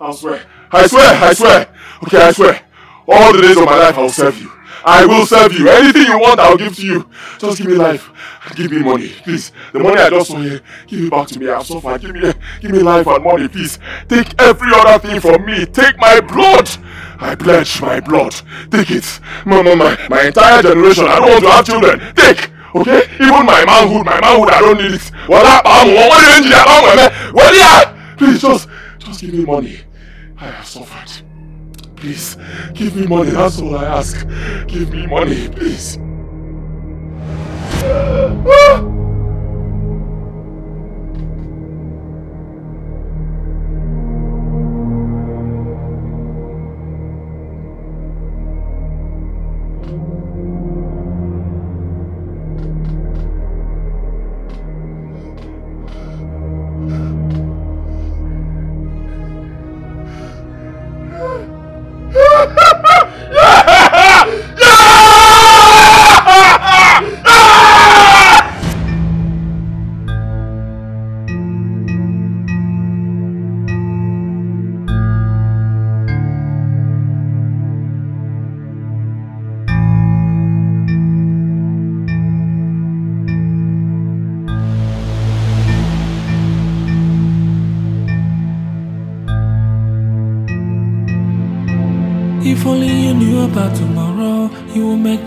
I'll swear. I swear, I swear. Okay, I swear. All the days of my life I'll serve you. I will serve you. Anything you want, I'll give to you. Just give me life. Give me money, please. The money I just saw here, give it back to me. I've suffered. Give me, give me life and money, please. Take every other thing from me. Take my blood. I pledge my blood. Take it. My, my, my, my entire generation. I don't want to have children. Take. Okay? Even my manhood, my manhood, I don't need it. That um, what do you. Please, just, just give me money. I have suffered. Please, give me money. That's all I ask. Give me money, please. Ah!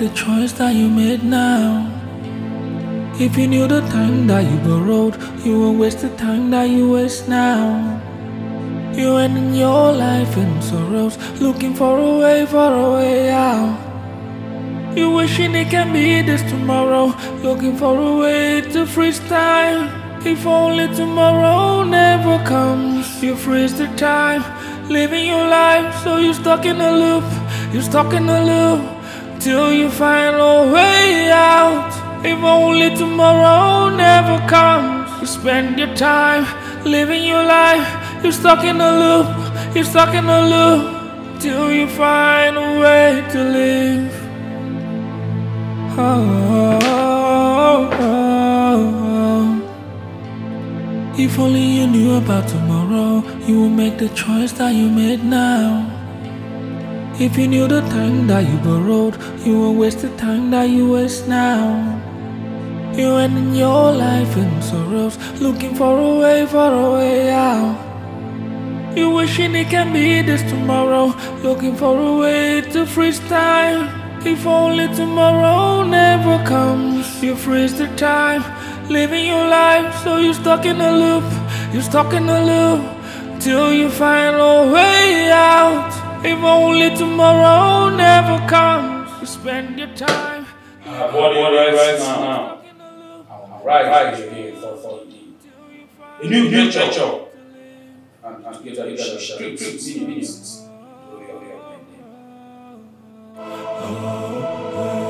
The choice that you made now. If you knew the time that you borrowed, you would waste the time that you waste now. You ending your life in sorrows, looking for a way, for a way out. You wishing it can be this tomorrow, looking for a way to freestyle. If only tomorrow never comes, you freeze the time, living your life, so you're stuck in a loop, you're stuck in a loop, till you find a way out. If only tomorrow never comes, you spend your time living your life, you're stuck in a loop, you're stuck in a loop, till you find a way to live. Oh, oh, oh, oh. If only you knew about tomorrow, you would make the choice that you made now. If you knew the time that you borrowed, you would waste the time that you waste now. You ending your life in sorrows, looking for a way, for a way out. You wishing it can be this tomorrow, looking for a way to freestyle. If only tomorrow never comes, you freeze the time, living your life, so you're stuck in a loop, you're stuck in a loop, till you find a way out. If only tomorrow never comes, you spend your time. Our body right now. Our right again for for a new nature. And and together we shall straight to the beast. You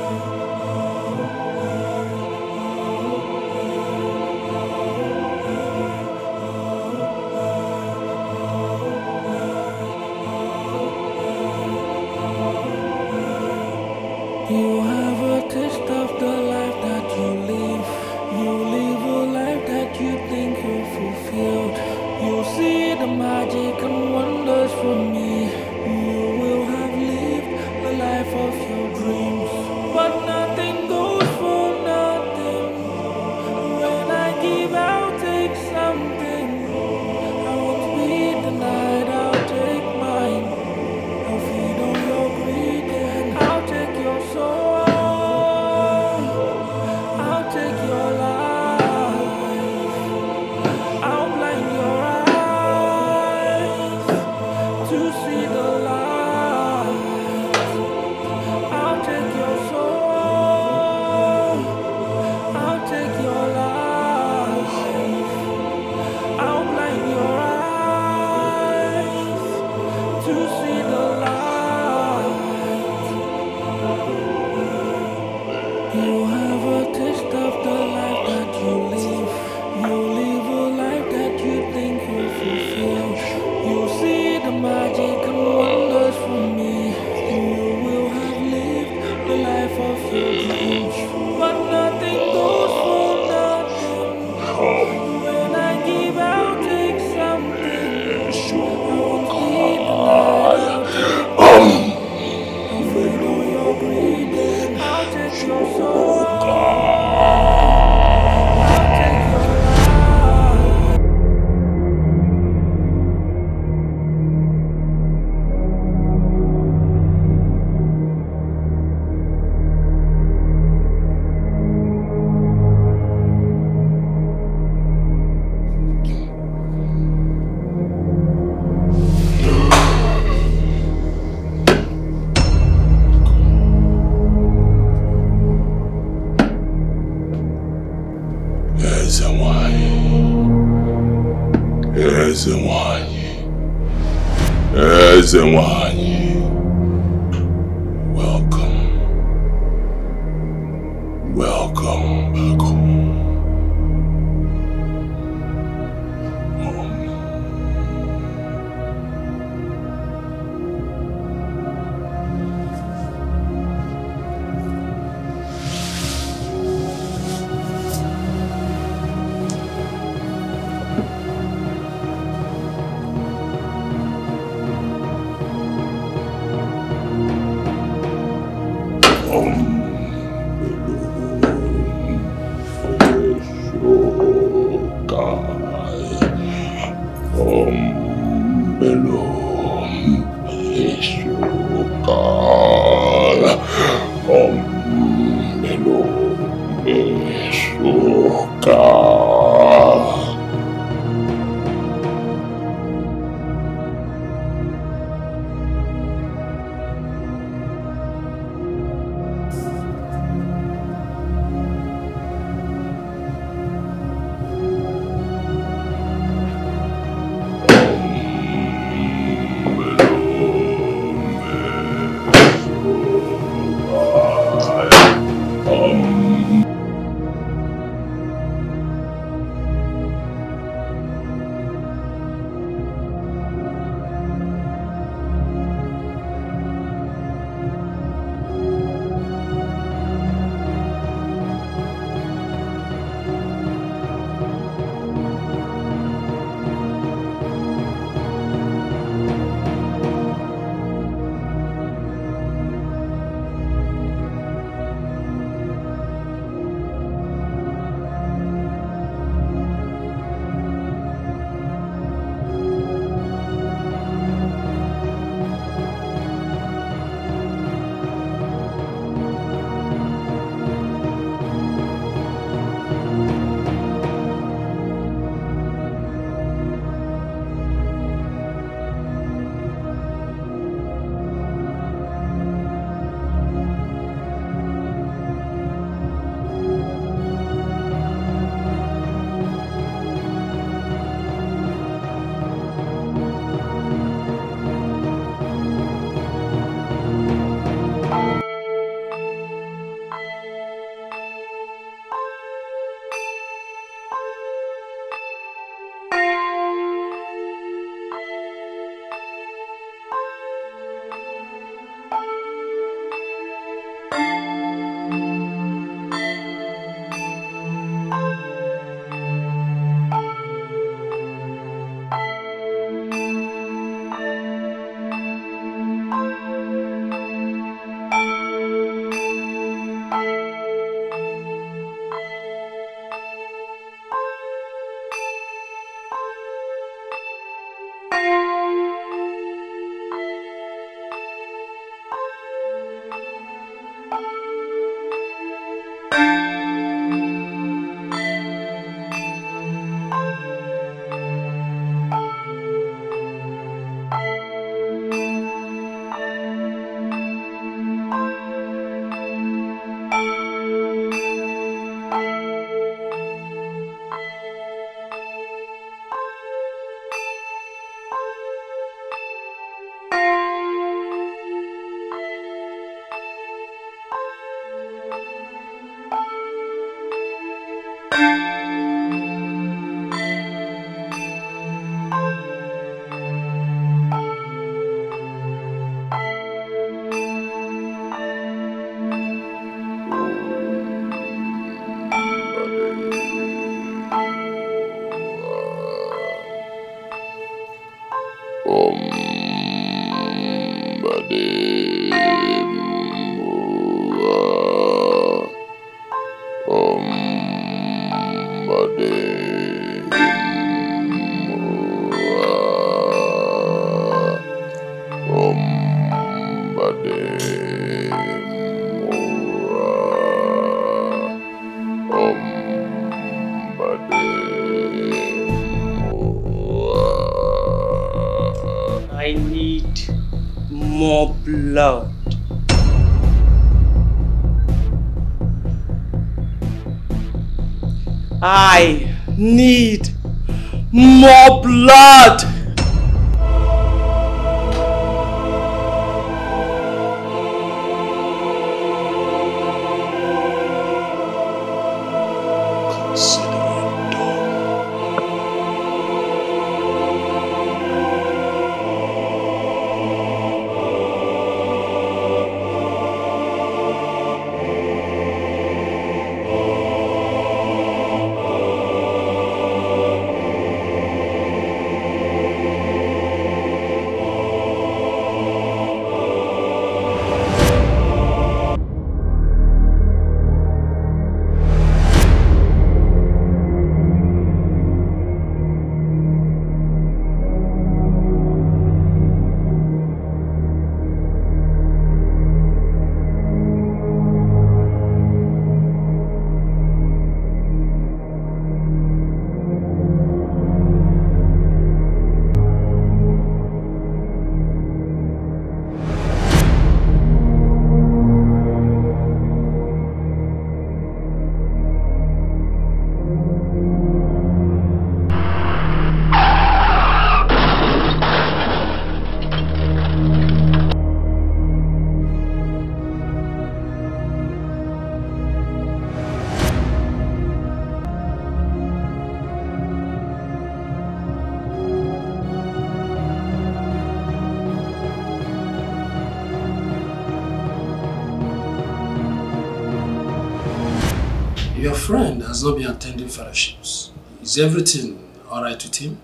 fellowships. Is everything alright with him?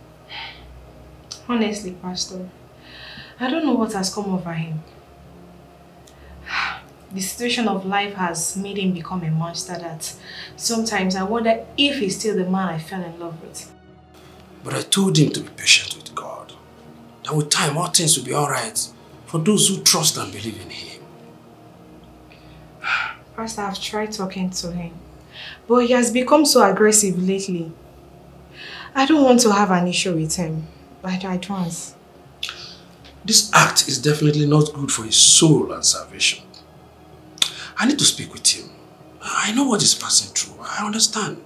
Honestly, Pastor, I don't know what has come over him. The situation of life has made him become a monster that sometimes I wonder if he's still the man I fell in love with. But I told him to be patient with God. That with time all things will be alright for those who trust and believe in him. Pastor, I've tried talking to him, but he has become so aggressive lately. I don't want to have an issue with him. I, I don't. This act is definitely not good for his soul and salvation. I need to speak with him. I know what he's passing through. I understand.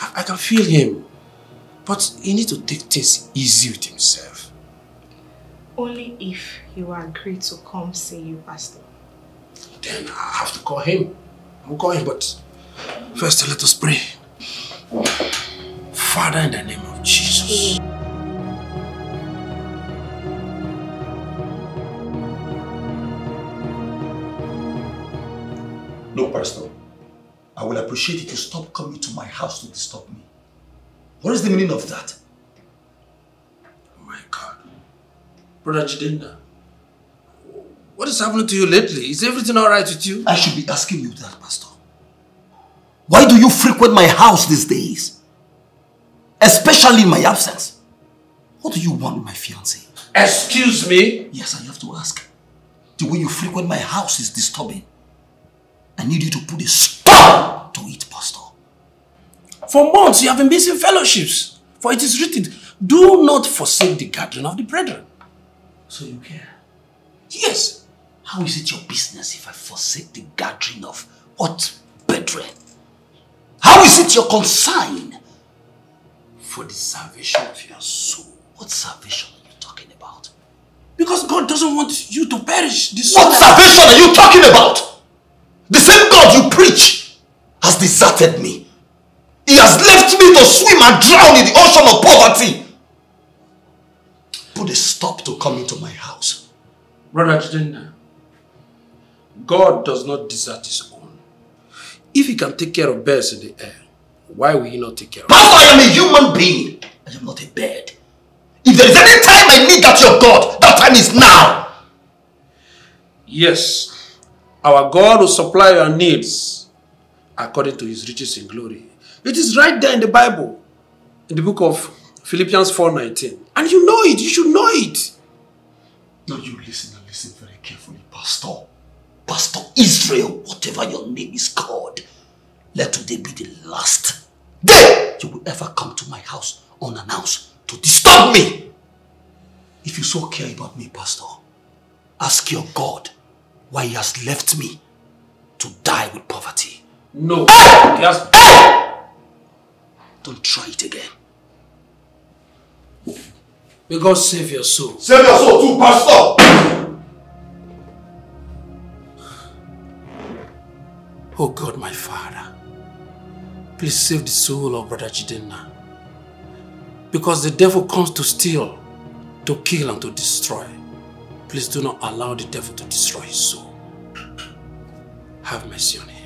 I, I can feel him. But he needs to take things easy with himself. Only if he will agree to come see you, Pastor. Then I have to call him. I'll call him, but first let us pray. Father, in the name of Jesus. No, Pastor. I will appreciate if you stop coming to my house to disturb me. What is the meaning of that? Oh my God. Brother Jidenna, what is happening to you lately? Is everything alright with you? I should be asking you that, Pastor. Why do you frequent my house these days? Especially in my absence. What do you want with my fiancé? Excuse me? Yes, I have to ask. The way you frequent my house is disturbing. I need you to put a stop to it, Pastor. For months you have been missing fellowships. For it is written, do not forsake the gathering of the brethren. So you care? Yes. How is it your business if I forsake the gathering of what brethren? How is it your concern for the salvation of your soul? What salvation are you talking about? Because God doesn't want you to perish. The What salvation are you talking about? The same God you preach has deserted me. He has left me to swim and drown in the ocean of poverty. Put a stop to coming to my house. Brother Jidenna, God does not desert his own. If he can take care of birds in the air, why will he not take care of Pastor, I am a human being. I am not a bird. If there is any time I need that your God, that time is now. Yes, our God will supply your needs according to his riches in glory. It is right there in the Bible, in the book of Philippians 4.19. And you know it, you should know it. Now you listen and listen very carefully, Pastor. Pastor Israel, whatever your name is called, let today be the last day you will ever come to my house unannounced to disturb me. If you so care about me, Pastor, ask your God why he has left me to die with poverty. No. Yes. Don't try it again. May God save your soul. Save your soul too, Pastor! Oh God, my Father, please save the soul of Brother Jidenna. Because the devil comes to steal, to kill and to destroy. Please do not allow the devil to destroy his soul. Have mercy on him.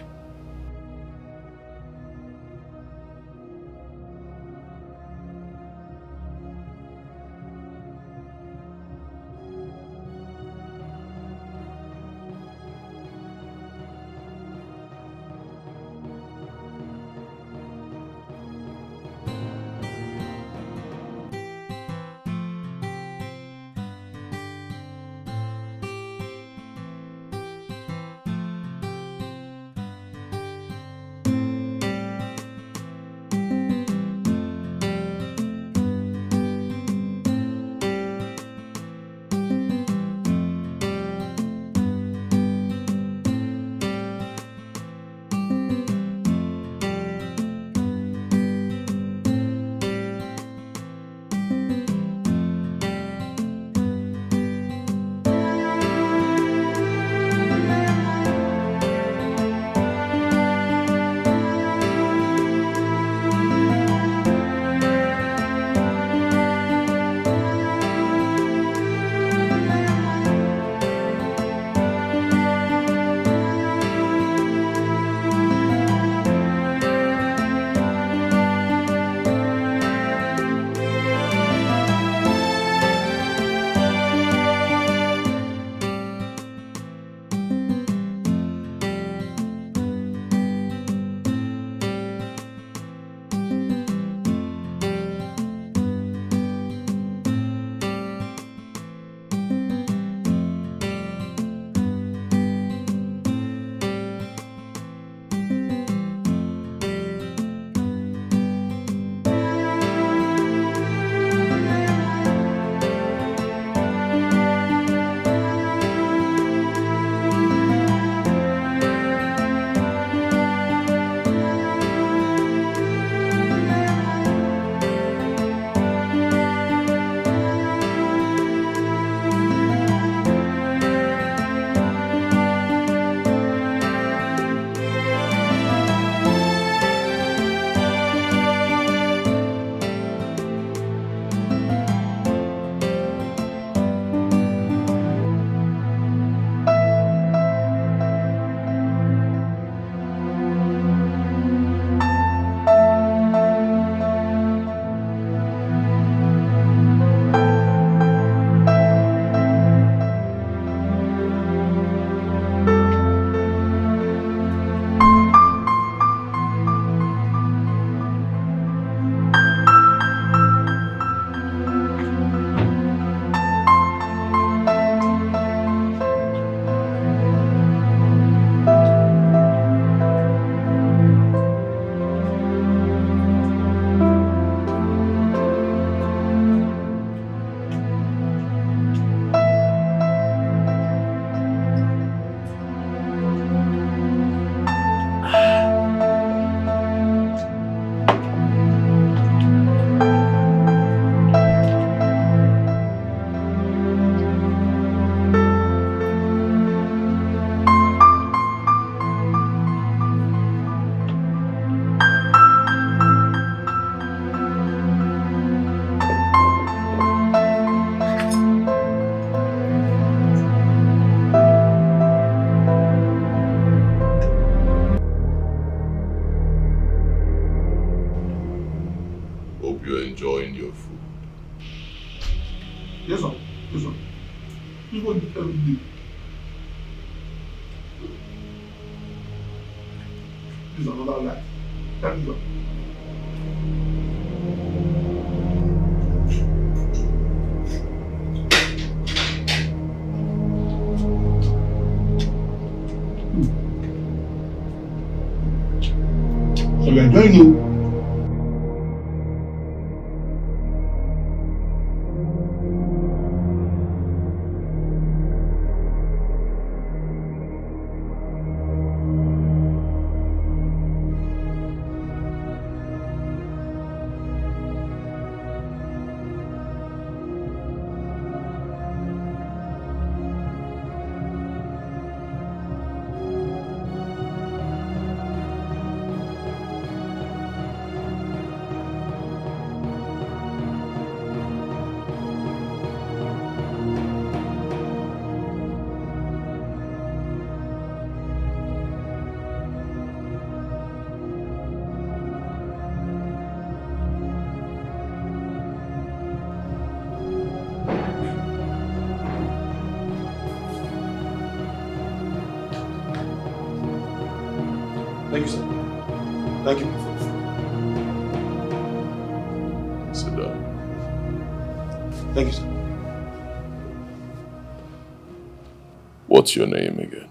What's your name again?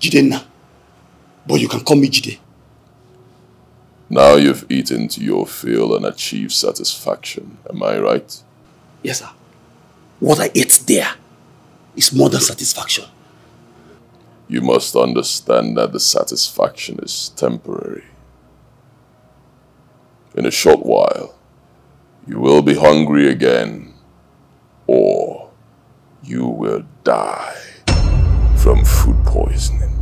Jidenna. But you can call me Jide. Now you've eaten to your fill and achieved satisfaction, am I right? Yes, sir. What I ate there is more than satisfaction. You must understand that the satisfaction is temporary. In a short while, you will be hungry again, or you will die from food poisoning.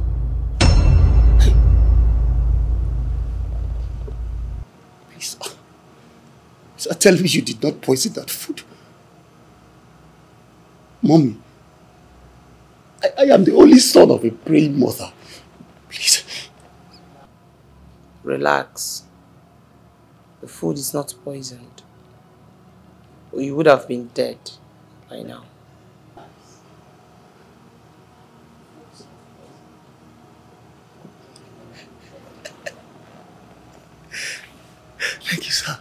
Please, sir, tell me you did not poison that food. Mommy, I, I am the only son of a praying mother. Please. Relax. The food is not poisoned. Or you would have been dead by now. Thank you, sir.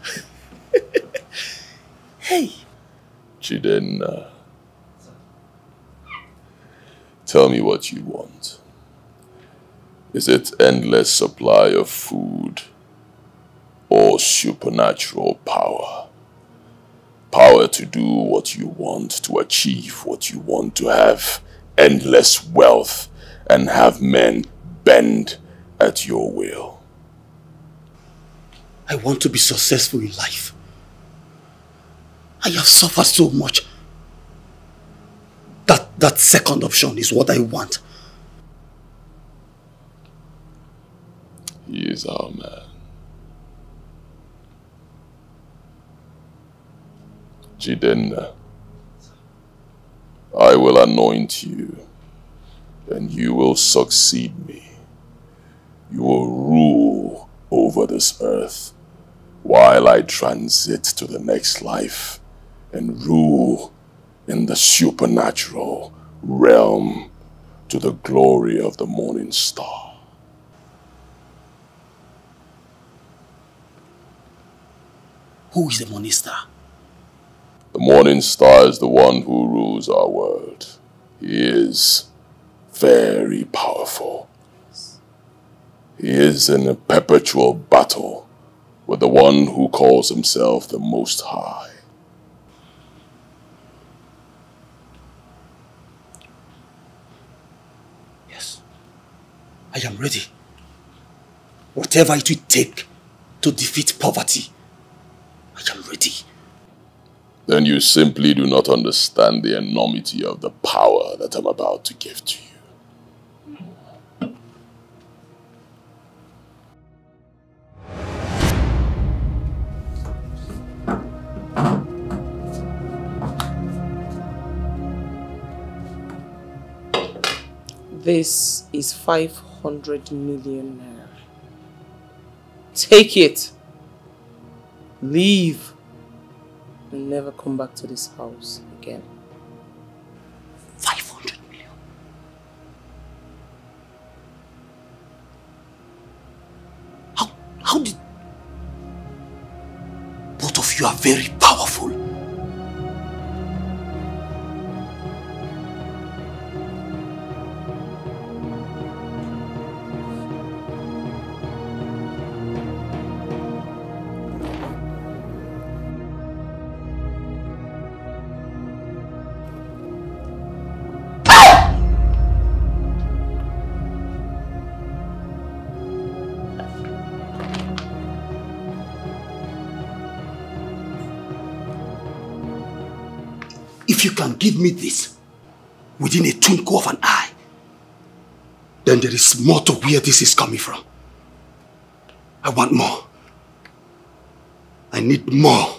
hey. Jidenna, uh, tell me what you want. Is it endless supply of food or supernatural power? Power to do what you want, to achieve what you want, to have endless wealth and have men bend at your will. I want to be successful in life. I have suffered so much. That, that second option is what I want. He is our oh, man. Jidenna, I will anoint you, and you will succeed me. You will rule over this earth while I transit to the next life and rule in the supernatural realm to the glory of the morning star. Who is the morning star? The morning star is the one who rules our world. He is very powerful. He is in a perpetual battle with the one who calls himself the Most High. Yes. I am ready. Whatever it will take to defeat poverty, I am ready. Then you simply do not understand the enormity of the power that I'm about to give to you. This is 500 million naira. Take it. Leave. and never come back to this house again. 500 million. How, how did... Both of you are very powerful. Give me this within a twinkle of an eye, then there is more to where this is coming from. I want more. I need more.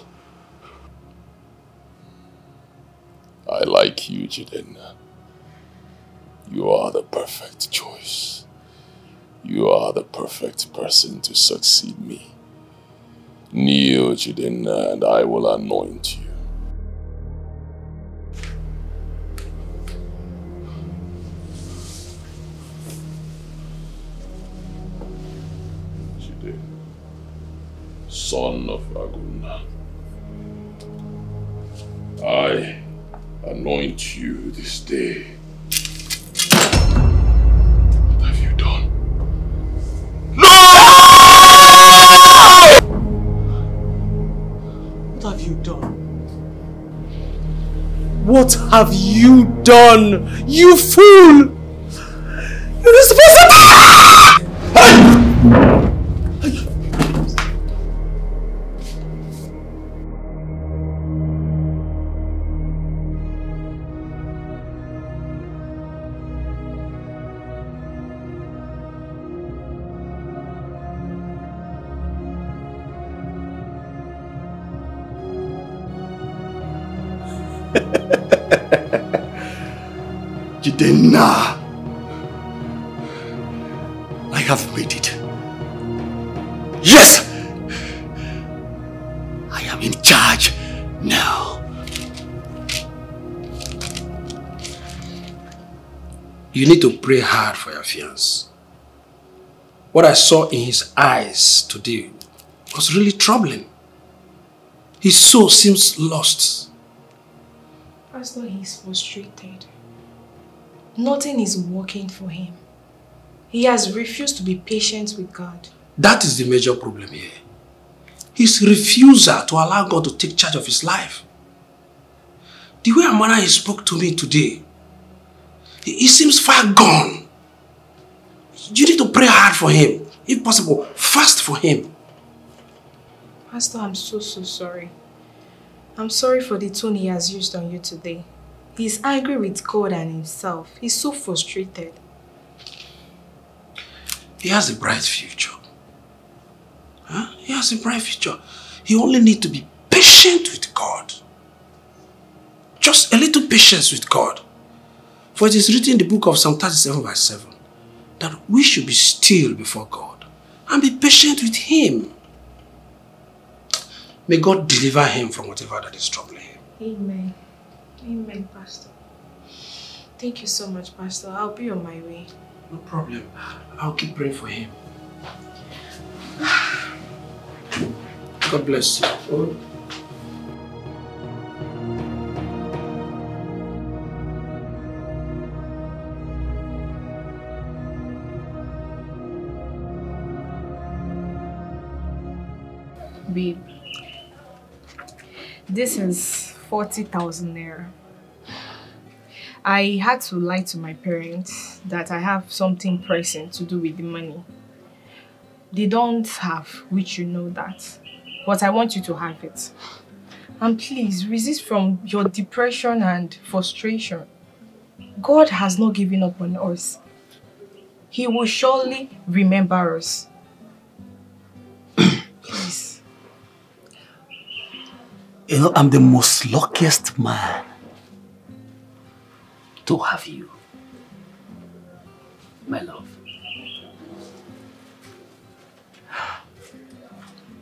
I like you, Jidenna. You are the perfect choice. You are the perfect person to succeed me. Kneel, Jidenna, and I will anoint you. Son of Aguna, I anoint you this day. What have you done? No! What have you done? What have you done? You fool! You're supposed to Jidenna. I have made it. Yes! I am in charge now. You need to pray hard for your fiance. What I saw in his eyes today was really troubling. His soul seems lost. Pastor, he's frustrated. Nothing is working for him. He has refused to be patient with God. That is the major problem here. His refusal to allow God to take charge of his life. The way Amara he spoke to me today, he he seems far gone. You need to pray hard for him. If possible, fast for him. Pastor, I'm so, so sorry. I'm sorry for the tone he has used on you today. He's angry with God and himself. He's so frustrated. He has a bright future. Huh? He has a bright future. He only needs to be patient with God. Just a little patience with God. For it is written in the book of Psalm 37 verse 7 that we should be still before God and be patient with Him. May God deliver him from whatever that is troubling him. Amen. Amen, Pastor. Thank you so much, Pastor. I'll be on my way. No problem. I'll keep praying for him. God bless you. Oh. Babe, this is 40,000 naira. I had to lie to my parents that I have something pressing to do with the money. They don't have, which you know that. But I want you to have it. And please resist from your depression and frustration. God has not given up on us. He will surely remember us. please. You know, I'm the most luckiest man to have you, my love.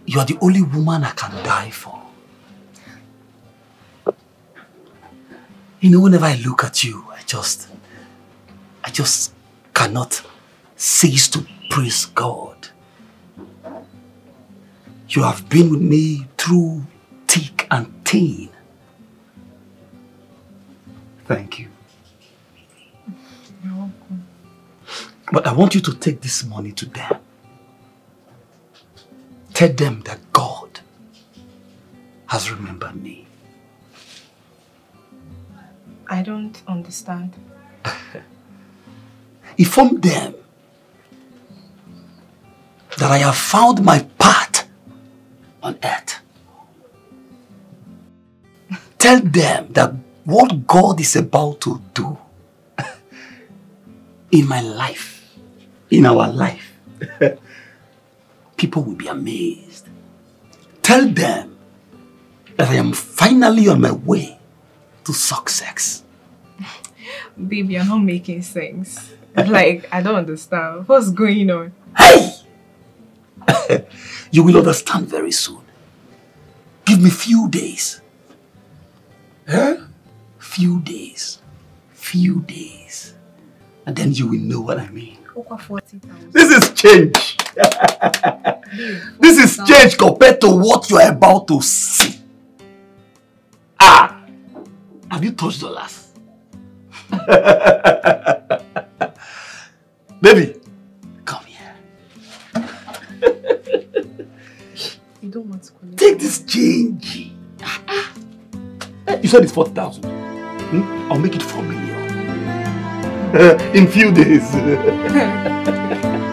You are the only woman I can die for. You know, whenever I look at you, I just, I just cannot cease to praise God. You have been with me through thick and thin. Thank you. You're welcome. But I want you to take this money to them. Tell them that God has remembered me. I don't understand. Inform them that I have found my path on earth. Tell them that what God is about to do in my life, in our life, people will be amazed. Tell them that I am finally on my way to success. Baby, you're not making sense. like, I don't understand. What's going on? Hey! you will understand very soon. Give me few days. Huh? Few days. Few days. And then you will know what I mean. Over 40,000. This is change. this is change compared to what you are about to see. Ah! Have you touched dollars? Baby, come here. You don't want to take this change. You said it's 40,000. Hmm? I'll make it 4 million. In few days.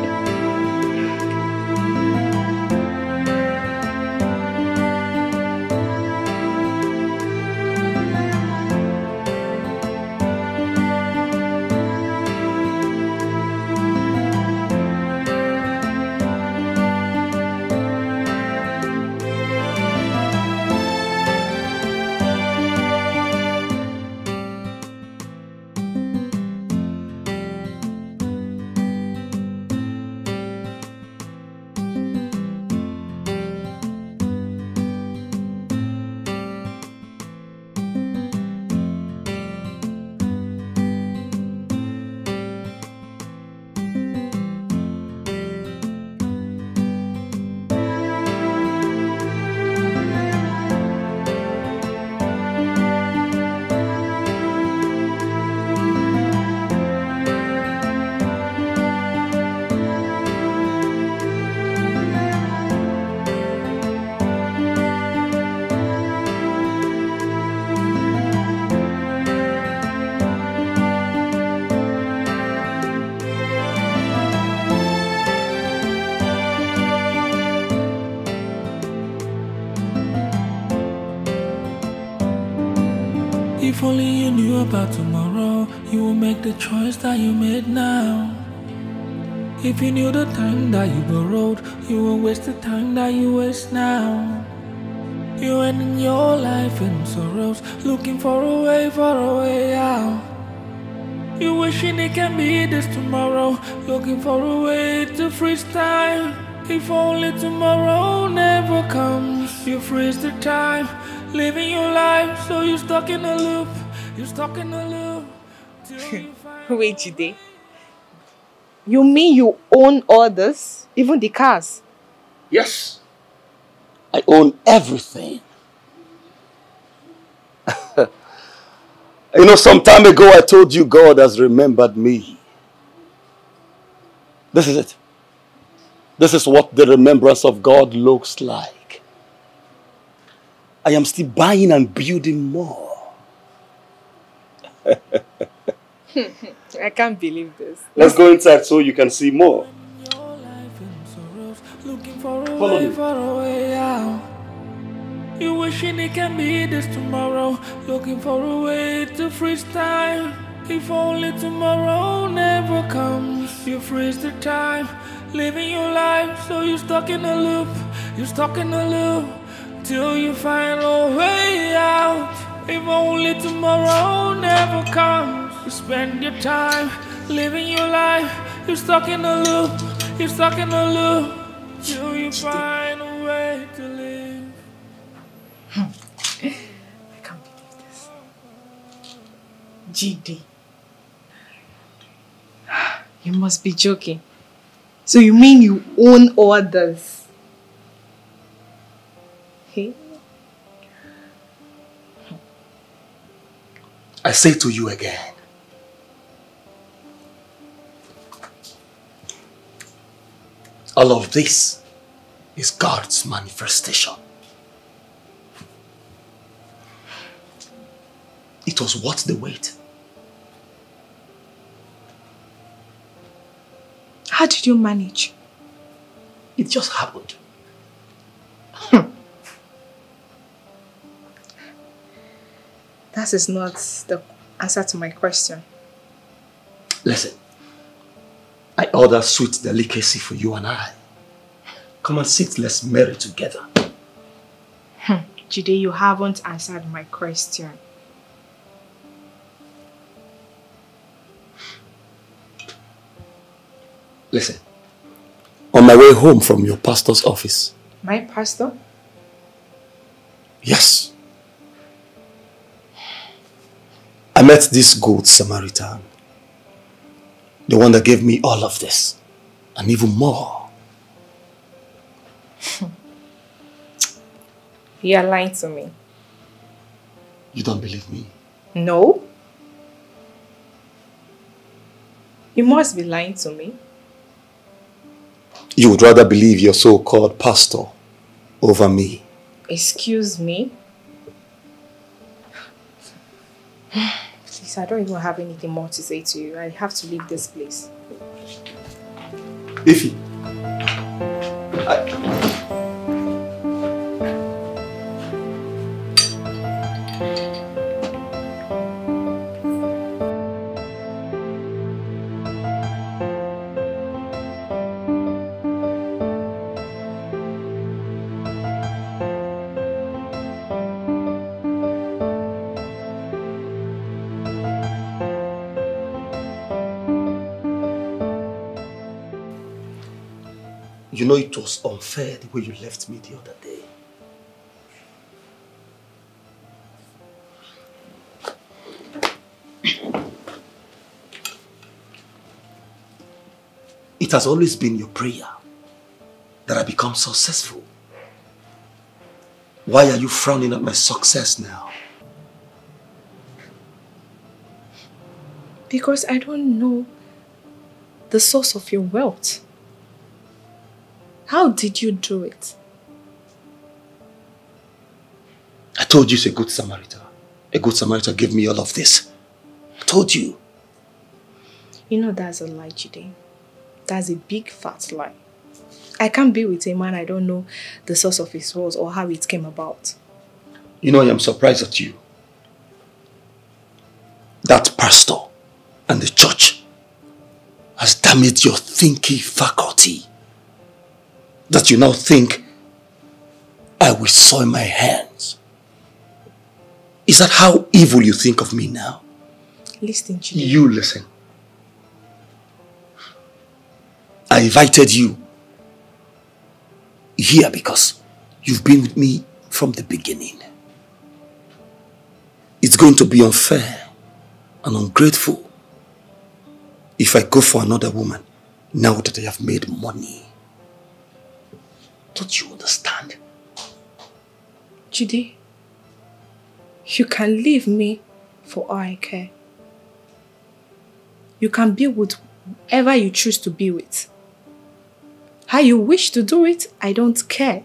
about tomorrow, you will make the choice that you made now. If you knew the time that you borrowed, you would waste the time that you waste now. You ending your life in sorrows, looking for a way, for a way out. You wishing it can be this tomorrow, looking for a way to freestyle. If only tomorrow never comes, you freeze the time, living your life, so you're stuck in a loop, you're stuck in a loop. Wait, Jide. You mean you own all this? Even the cars? Yes. I own everything. you know, some time ago I told you God has remembered me. This is it. This is what the remembrance of God looks like. I am still buying and building more. I can't believe this. Let's go inside so you can see more. For a Follow me. for a way out. You wishing it can be this tomorrow, looking for a way to freestyle. If only tomorrow never comes, you freeze the time, living your life, so you're stuck in a loop, you're stuck in a loop, till you find a way out. If only tomorrow never comes, you spend your time living your life, you're stuck in a loop, you're stuck in a loop, till you find a way to live. Hmm. Come this gd. You must be joking. So you mean you own orders? Hey? I say to you again. All of this is God's manifestation. It was worth the wait. How did you manage? It just happened. That is not the answer to my question. Listen, I order sweet delicacy for you and I. Come and sit, let's marry together. Hmm. Jide, you haven't answered my question. Listen, on my way home from your pastor's office, My pastor? yes, I met this good Samaritan. The one that gave me all of this, and even more. You are lying to me. You don't believe me? No? You must be lying to me. You would rather believe your so-called pastor over me. Excuse me? Please, I don't even have anything more to say to you. I have to leave this place. Ify, you know it was unfair the way you left me the other day. It has always been your prayer that I become successful. Why are you frowning at my success now? Because I don't know the source of your wealth. How did you do it? I told you it's a good Samaritan. A good Samaritan gave me all of this. I told you. You know that's a lie, Jide. That's a big fat lie. I can't be with a man I don't know the source of his wealth or how it came about. You know, I am surprised at you. That pastor and the church has damaged your thinking faculty. That you now think I will soil my hands. Is that how evil you think of me now? Listen, Jide. You listen. I invited you here because you've been with me from the beginning. It's going to be unfair and ungrateful if I go for another woman now that I have made money. Don't you understand? Judy, you can leave me for all I care. You can be with whoever you choose to be with. How you wish to do it, I don't care.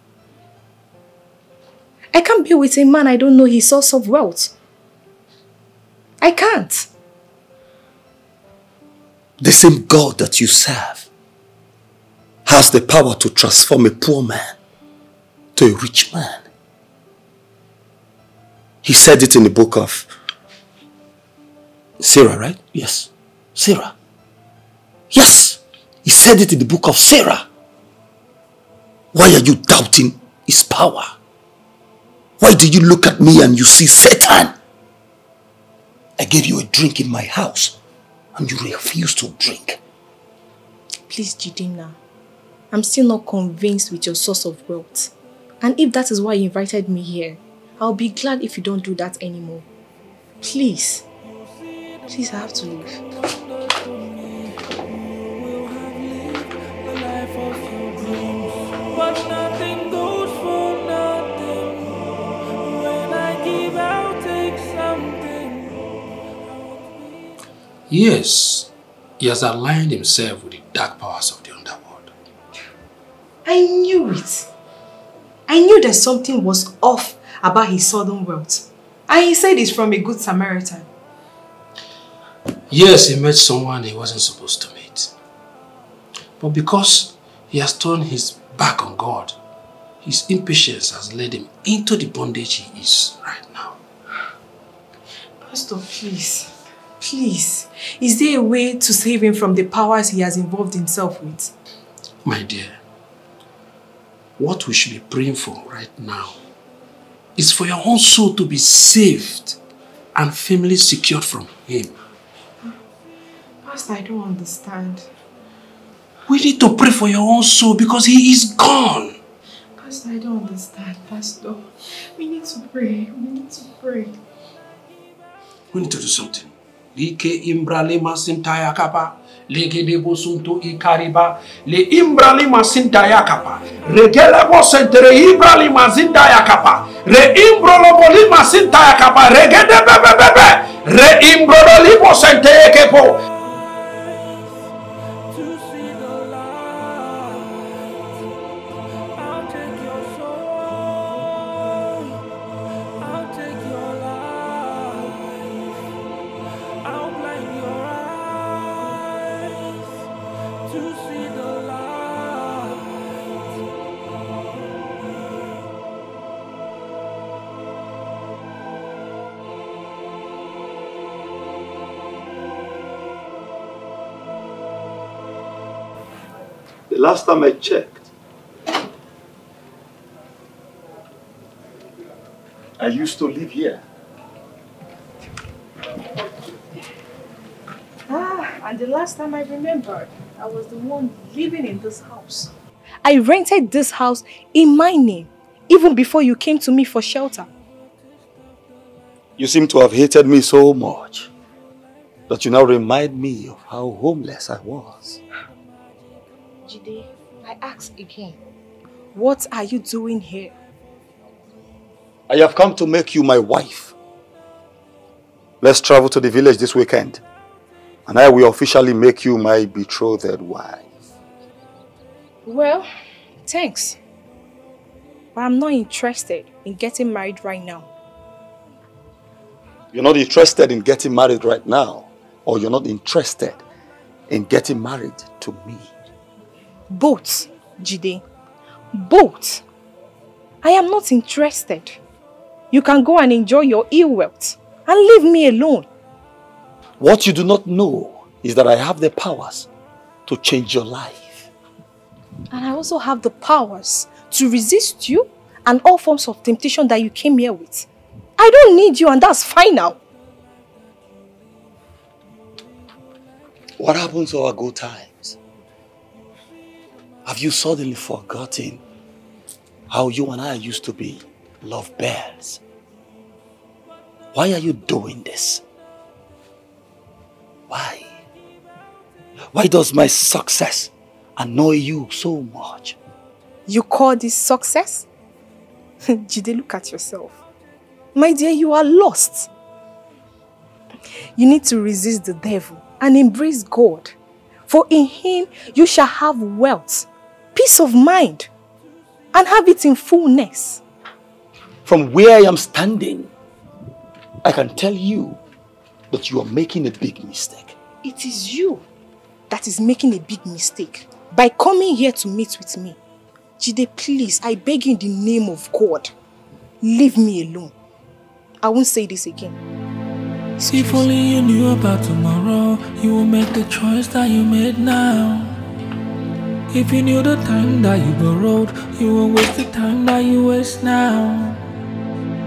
I can't be with a man I don't know his source of wealth. I can't. The same God that you serve has the power to transform a poor man to a rich man. He said it in the book of Sarah, right? Yes. Sarah. Yes. He said it in the book of Sarah. Why are you doubting his power? Why do you look at me and you see Satan? I gave you a drink in my house and you refuse to drink. Please, Jidenna. I'm still not convinced with your source of wealth. And if that is why you invited me here, I'll be glad if you don't do that anymore. Please. Please, I have to leave. But nothing goes for nothing. When I give, I'll take something. Yes, he has aligned himself with the dark powers of the underworld. I knew it. I knew that something was off about his sudden wealth. And he said he's from a good Samaritan. Yes, he met someone he wasn't supposed to meet. But because he has turned his back on God, his impatience has led him into the bondage he is right now. Pastor, please. Please. Is there a way to save him from the powers he has involved himself with? My dear, what we should be praying for right now is for your own soul to be saved and firmly secured from him. Pastor, I don't understand. We need to pray for your own soul because he is gone. Pastor, I don't understand. Pastor, we need to pray. We need to pray. We need to do something. Like imbralima sintaya legedebo sunto ikariba le imbralima sindayakapa regelebo sentere imbralima zindayakapa re imbrolobolima sindayakapa regedebebebebe re imbrololibo senteyekepo last time I checked, I used to live here. Ah, and the last time I remembered, I was the one living in this house. I rented this house in my name, even before you came to me for shelter. You seem to have hated me so much that you now remind me of how homeless I was. Jide, I ask again. What are you doing here? I have come to make you my wife. Let's travel to the village this weekend, and I will officially make you my betrothed wife. Well, thanks. But I'm not interested in getting married right now. You're not interested in getting married right now, or you're not interested in getting married to me. Both, Jide. Both. I am not interested. You can go and enjoy your ill wealth and leave me alone. What you do not know is that I have the powers to change your life. And I also have the powers to resist you and all forms of temptation that you came here with. I don't need you and that's fine now. What happens to our good times? Have you suddenly forgotten how you and I used to be love bears? Why are you doing this? Why? Why does my success annoy you so much? You call this success? Jide, look at yourself. My dear, you are lost. You need to resist the devil and embrace God. For in him you shall have wealth, peace of mind, and have it in fullness. From where I am standing, I can tell you that you are making a big mistake. It is you that is making a big mistake by coming here to meet with me. Jide, please, I beg you in the name of God, leave me alone. I won't say this again. If only you knew about tomorrow, you will make the choice that you made now. If you knew the time that you borrowed, you won't waste the time that you waste now.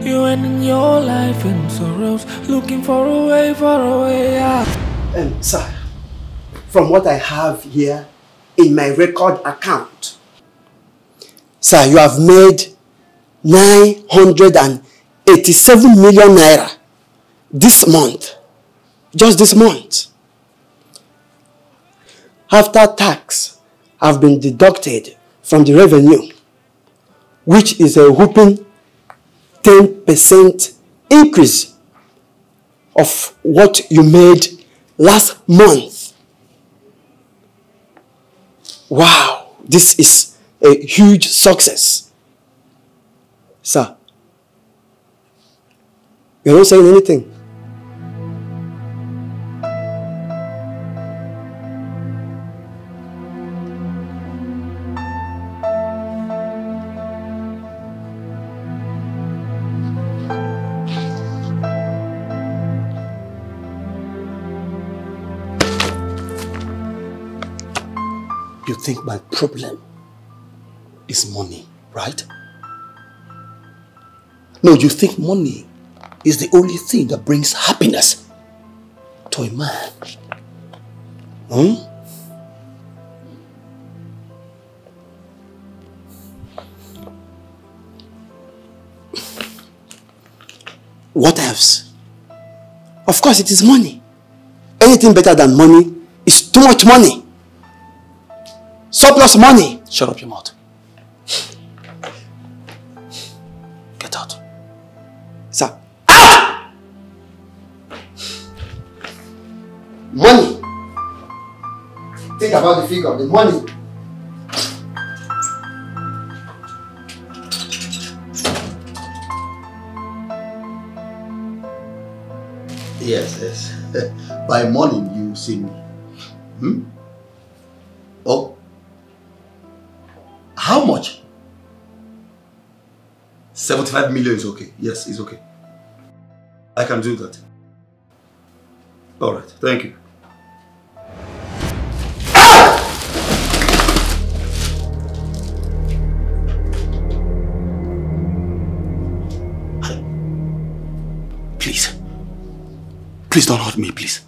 You ending your life in sorrows, looking for a way, for a way out. Um, sir, from what I have here in my record account, sir, you have made 987 million naira this month. just this month. After tax have been deducted from the revenue, which is a whooping 10% increase of what you made last month. Wow, this is a huge success. Sir, you're not saying anything. Think my problem is money, right? No, you think money is the only thing that brings happiness to a man. Hmm? What else? Of course, it is money. Anything better than money is too much money. Surplus money. Shut up your mouth. Get out. Sir. Ah! Money. Think about the figure, the money. Yes, yes. By morning you see me. Hmm? Oh. How much? 75 million is okay. Yes, it's okay. I can do that. Alright, thank you. Ah! Please. Please don't hurt me. Please.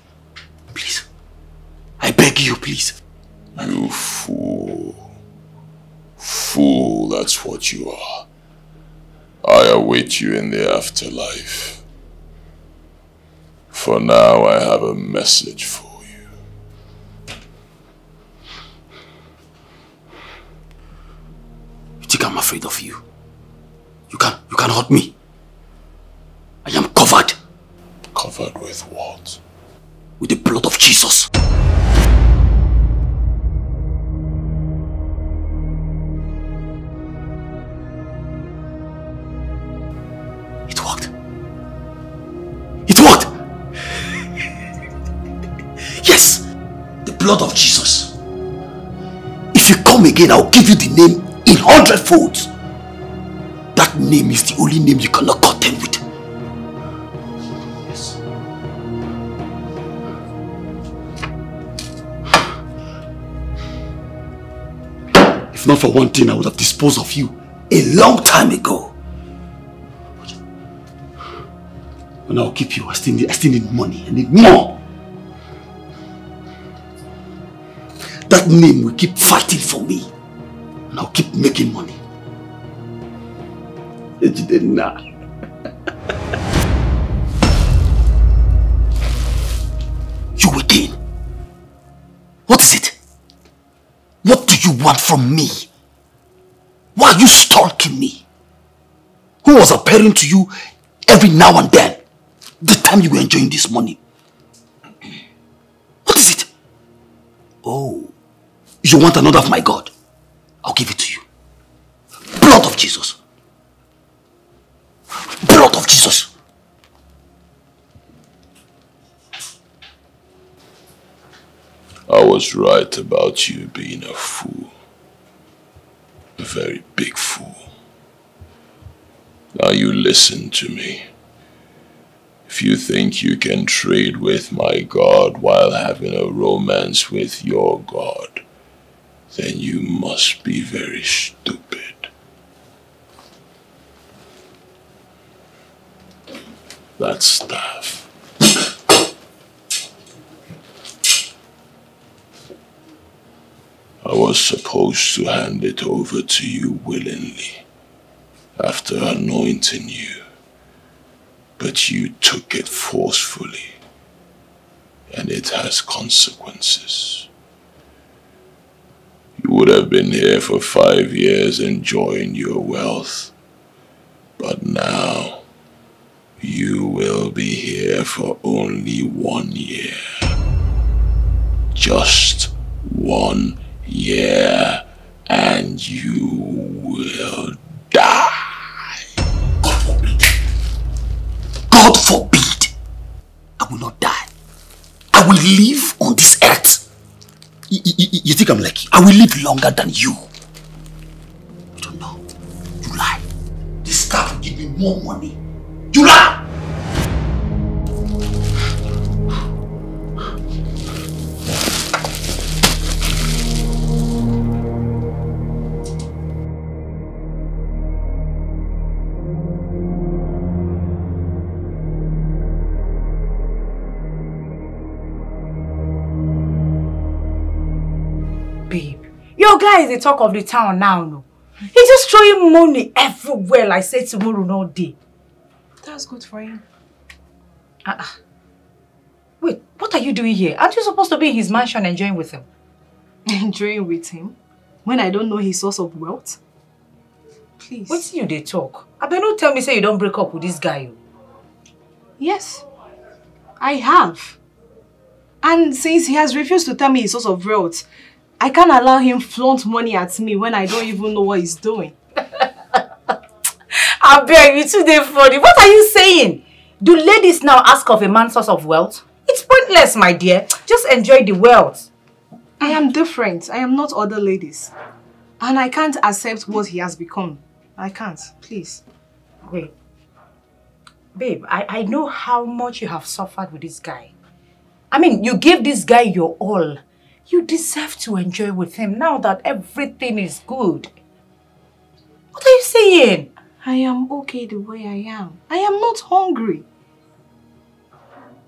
That's what you are. I await you in the afterlife. For now, I have a message for you. You think I'm afraid of you? You can you can hurt me. I am covered. Covered with what? With the blood of Jesus. Blood of Jesus. If you come again, I'll give you the name in hundredfold. That name is the only name you cannot contend with. Yes. If not for one thing, I would have disposed of you a long time ago. And I'll keep you. I still need, I still need money. I need more. That name will keep fighting for me. And I'll keep making money. Ejidena. you again. What is it? What do you want from me? Why are you stalking me? Who was appearing to you every now and then? The time you were enjoying this money. What is it? Oh, you want another of my God? I'll give it to you. Blood of Jesus. Blood of Jesus. I was right about you being a fool. A very big fool. Now you listen to me. If you think you can trade with my God while having a romance with your God, then you must be very stupid. That staff. I was supposed to hand it over to you willingly after anointing you, but you took it forcefully. and it has consequences. You would have been here for five years enjoying your wealth, but now you will be here for only one year. Just one year, and you will die. God forbid I will not die. I will live on this earth. Y- y- y- you think I'm lucky? I will live longer than you. You don't know. You lie. This car will give me more money. You lie! Your is the talk of the town now, no? He's just throwing money everywhere like say tomorrow no day. That's good for him. Uh-uh. Wait, what are you doing here? Aren't you supposed to be in his mansion enjoying with him? Enjoying with him? When I don't know his source of wealth? Please. Wetin you they talk? Abeg no tell me say you don't break up with this guy. Oh. Yes, I have. And since he has refused to tell me his source of wealth, I can't allow him flaunt money at me when I don't even know what he's doing. Abeg, you too dey funny. What are you saying? Do ladies now ask of a man source of wealth? It's pointless, my dear. Just enjoy the wealth. I am different. I am not other ladies. And I can't accept what he has become. I can't. Please. Wait. Babe, I, I know how much you have suffered with this guy. I mean, you gave this guy your all. You deserve to enjoy with him now that everything is good. What are you saying? I am okay the way I am. I am not hungry.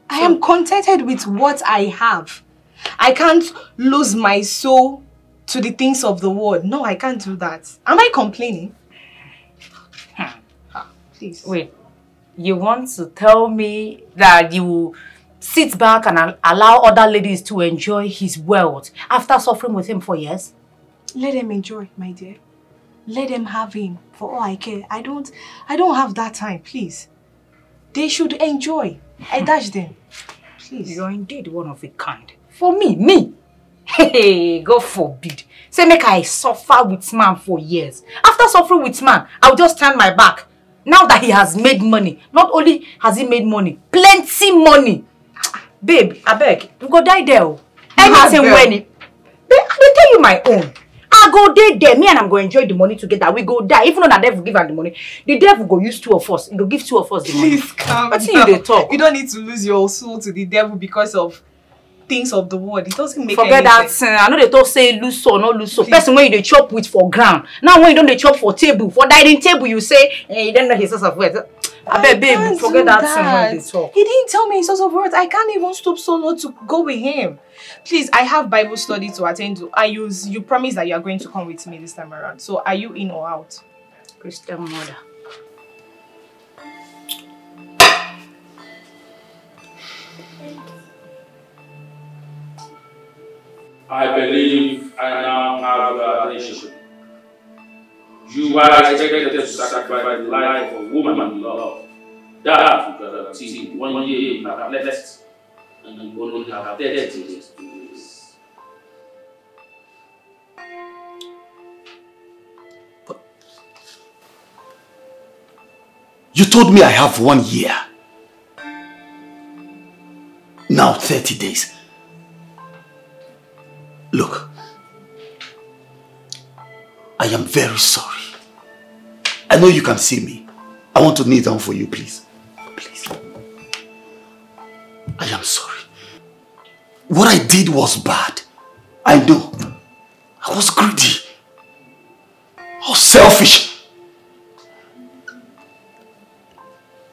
I am contented with what I have. I can't lose my soul to the things of the world. No, I can't do that. Am I complaining? Hmm. Ah, please. Wait, you want to tell me that you sit back and allow other ladies to enjoy his wealth after suffering with him for years? Let them enjoy, my dear. Let them have him for all I care. I don't I don't have that time, please. They should enjoy. I dash them. Please. You're indeed one of a kind. For me, me. Hey, God forbid. Say make I suffer with man for years. After suffering with man, I'll just turn my back. Now that he has made money, not only has he made money, plenty money. Babe, I beg, we go die there. oh. Anything when it. Babe, I dey tell you my own. I go dey there, me and I'm going to enjoy the money together. We go die. Even though the devil give am the money, the devil go use two of us. He go give two of us the money. Please calm Wetin down. you dey talk? You don't need to lose your soul to the devil because of things of the world. It doesn't make forget any that sense. thing i no dey talk say lose soul no lose soul person wey you dey chop with for ground now when you don dey chop for table for dining table you say eh you don know his source of wealth abeg babe forget do that, thing wey you dey talk. He didn't tell me his source of worth. I can't even stoop so low to go with him. Please, I have Bible study to attend to. I use you promise that you are going to come with me this time around. So are you in or out? Christian mother. I believe I now have a attention. You are expected to sacrifice the life of woman you love. That you one year you have left, and you only have 30 days to do this. You told me I have one year. Now 30 days. Look, I am very sorry. I know you can see me. I want to kneel down for you, please. Please. I am sorry. What I did was bad. I know. I was greedy. I was selfish.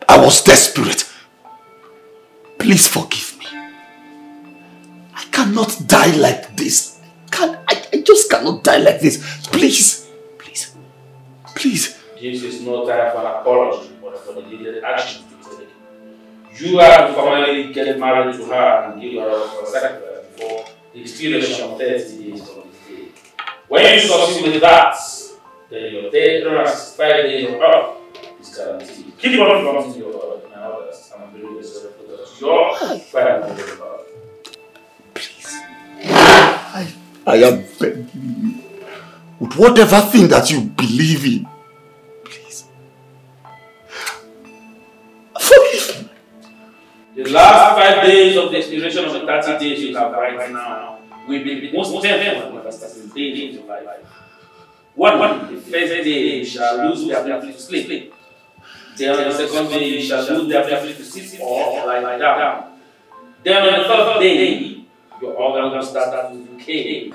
I was desperate. Please forgive me. I cannot die like this. Can I, I just cannot die like this. Please. Please. Please. This is no time for an apology, but for the needed action to take. You have to formally get married to her and give her up for before uh, the expiration of 30 days of this day. When you succeed with that, then your 365 days of earth is guaranteed. Keep on promising your God and others and believe yourself because your final day of earth. I am begging you, with whatever thing that you believe in, The last five days of the expiration of the 30 days you have right now will be the most days of your life. One, one, the first day you shall lose the ability to sleep. Then on the second day you shall lose the ability to sit or lie down. Then on the third day, your organs will start to decay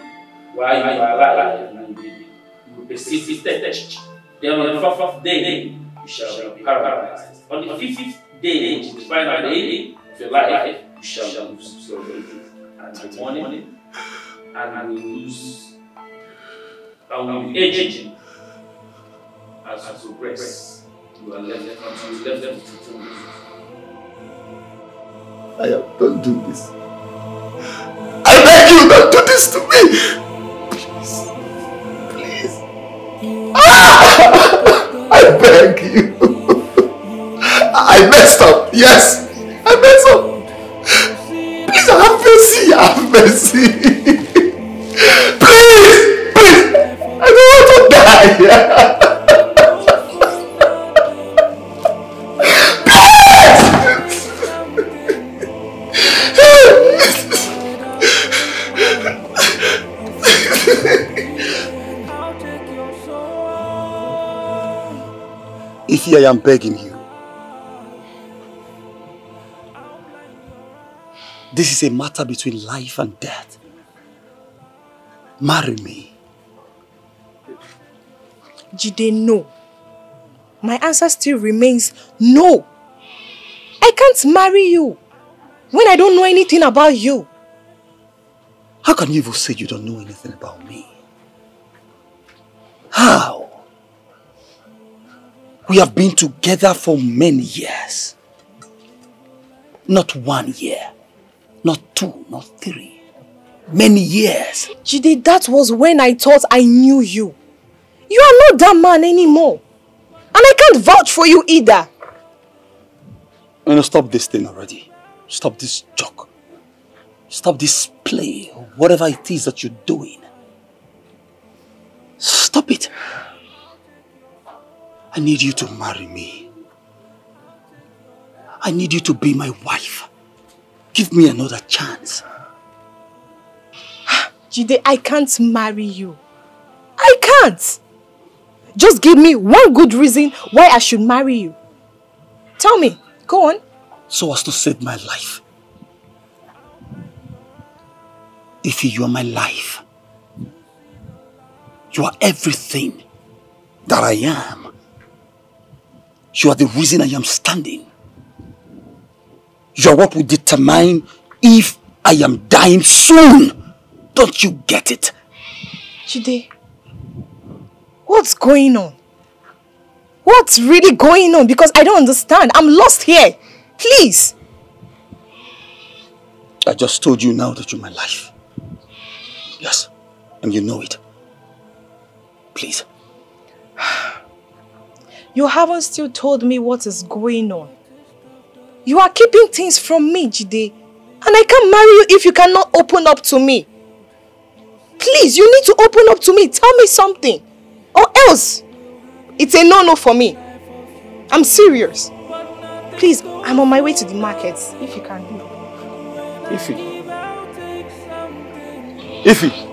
while you are alive and you will- persist. Then on the fourth day, you shall be paralyzed. On the fifth day, which is the final day of your life, you shall lose your ability. And the morning, and you will lose, and will be aging as you progress. You are left until you left them to two. I am, don't do this. I beg you, don't do this to me. Please. Please. Ah! I beg you. I messed up. Yes. I messed up. Please have mercy. Have mercy. Please. Please. I don't want to die. Ify, I am begging you. Is a matter between life and death. Marry me. Jide, no. My answer still remains no. I can't marry you when I don't know anything about you. How can you even say you don't know anything about me? How? We have been together for many years. Not one year, not two, not three. Many years. Jide, that was when I thought I knew you. You are not that man anymore. And I can't vouch for you either. You know, stop this thing already. Stop this joke. Stop this play, or whatever it is that you're doing. Stop it. I need you to marry me. I need you to be my wife. Give me another chance. Jide, I can't marry you. I can't. Just give me one good reason why I should marry you. Tell me. Go on. So as to save my life. If you are my life, you are everything that I am. You are the reason I am standing. You are what will determine if I am dying soon. Don't you get it? Jide, what's going on? What's really going on? Because I don't understand. I'm lost here. Please. I just told you now that you're my life. Yes, and you know it. Please. You haven't still told me what is going on. You are keeping things from me, Jide. And I can't marry you if you cannot open up to me. Please, you need to open up to me. Tell me something. Or else, it's a no-no for me. I'm serious. Please, I'm on my way to the market. If you can help. Ify. Ify.